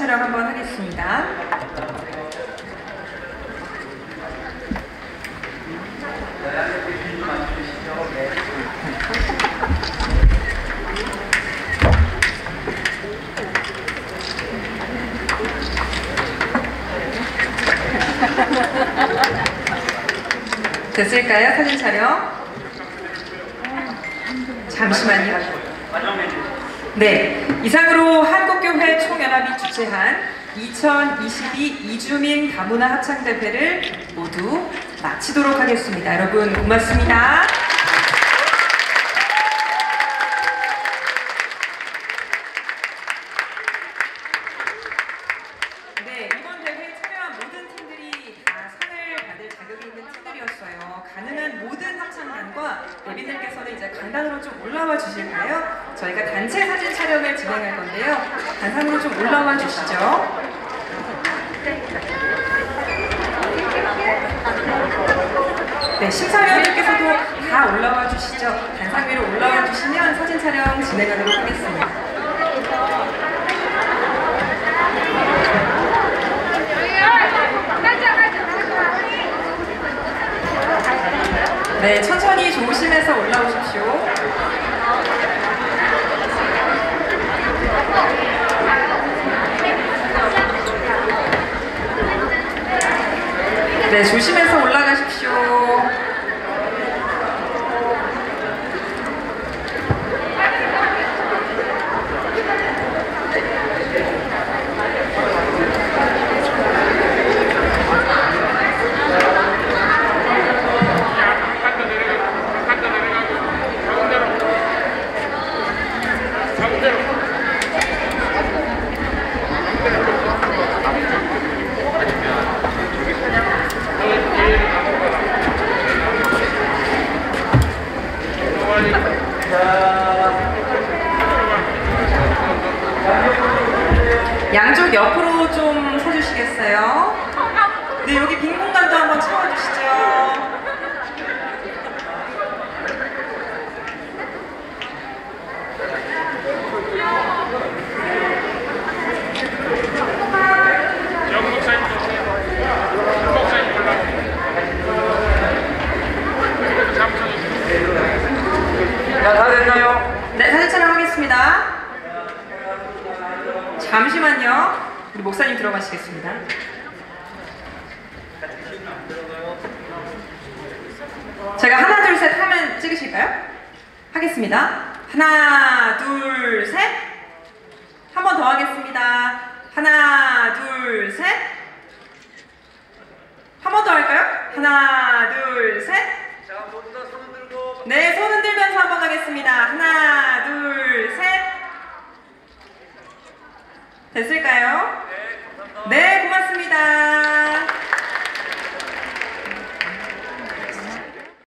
촬영 한번 하겠습니다. 됐을까요? 사진 촬영? 잠시만요. 네, 이상으로 한국교회 총연합이 주최한 2022 이주민 다문화 합창대회를 모두 마치도록 하겠습니다. 여러분 고맙습니다.